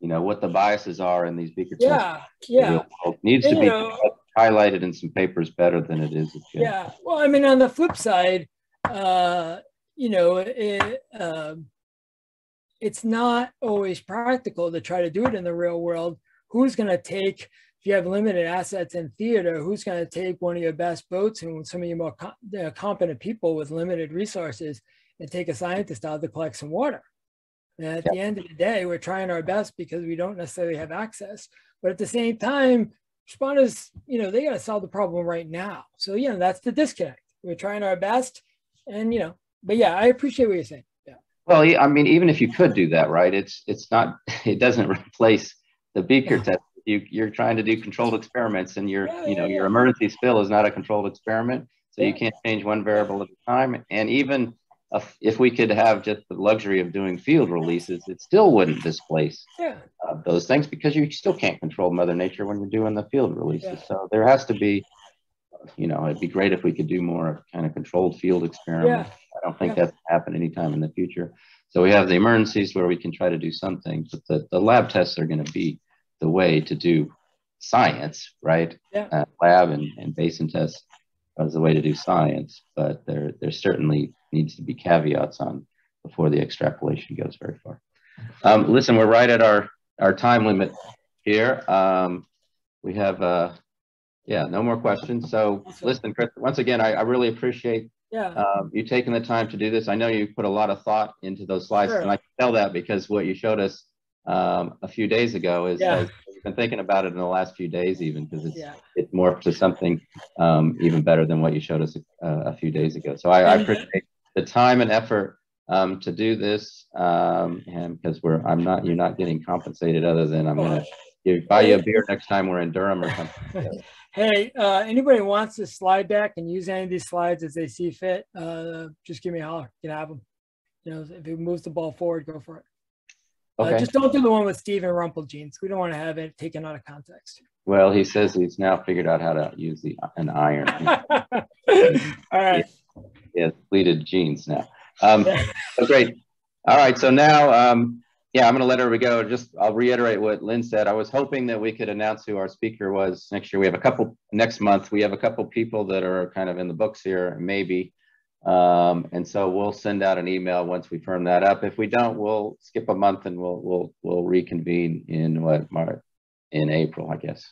you know, what the biases are in these bigger yeah, tests. Yeah, yeah, needs and, to be know, highlighted in some papers better than it is. Yeah, well, I mean, on the flip side, uh, you know, it, um, it's not always practical to try to do it in the real world. Who's going to take, if you have limited assets in theater, who's going to take one of your best boats and some of your more com- competent people with limited resources and take a scientist out to collect some water? And at the end of the day, we're trying our best because we don't necessarily have access. But at the same time, responders, you know, they got to solve the problem right now. So, you know, that's the disconnect. We're trying our best. And, you know, but yeah, I appreciate what you're saying. Yeah. Well, I mean, even if you could do that, right? It's it's not. It doesn't replace the beaker yeah. test. You you're trying to do controlled experiments, and your yeah, you know yeah, your emergency spill is not a controlled experiment, so you can't change one variable at a time. And even if we could have just the luxury of doing field releases, it still wouldn't displace uh, those things because you still can't control Mother Nature when you're doing the field releases. So there has to be you know, it'd be great if we could do more kind of controlled field experiments. Yeah. I don't think yeah. that's happen anytime in the future. So we have the emergencies where we can try to do something, but the, the lab tests are going to be the way to do science, right? Yeah. Uh, lab and, and basin tests as the way to do science, but there there certainly needs to be caveats on before the extrapolation goes very far. Um, listen, we're right at our our time limit here. Um, we have uh, yeah, no more questions. So listen, Chris, once again, I, I really appreciate yeah. Um, you taking the time to do this. I know you put a lot of thought into those slides, sure. and I can tell that because what you showed us um, a few days ago is yeah. you've been thinking about it in the last few days, even because it's yeah. it's morphed to something um, even better than what you showed us uh, a few days ago. So I, I appreciate the time and effort um, to do this, um, and because we're I'm not you're not getting compensated other than I'm gonna give, buy you a beer next time we're in Durham or something. Hey, uh, anybody wants this slide deck and use any of these slides as they see fit, uh, just give me a holler. You can have them. You know, if it moves the ball forward, go for it. Uh, okay. Uh, just don't do the one with Stephen Rumple jeans. We don't want to have it taken out of context. Well, he says he's now figured out how to use the an iron. All right. Has pleated jeans now. Um, so great. All right. So now um, yeah, I'm going to let her go. Just I'll reiterate what Lynn said. I was hoping that we could announce who our speaker was next year. We have a couple next month. We have a couple people that are kind of in the books here, maybe. Um, and so we'll send out an email once we firm that up. If we don't, we'll skip a month and we'll we'll we'll reconvene in what March in April, I guess.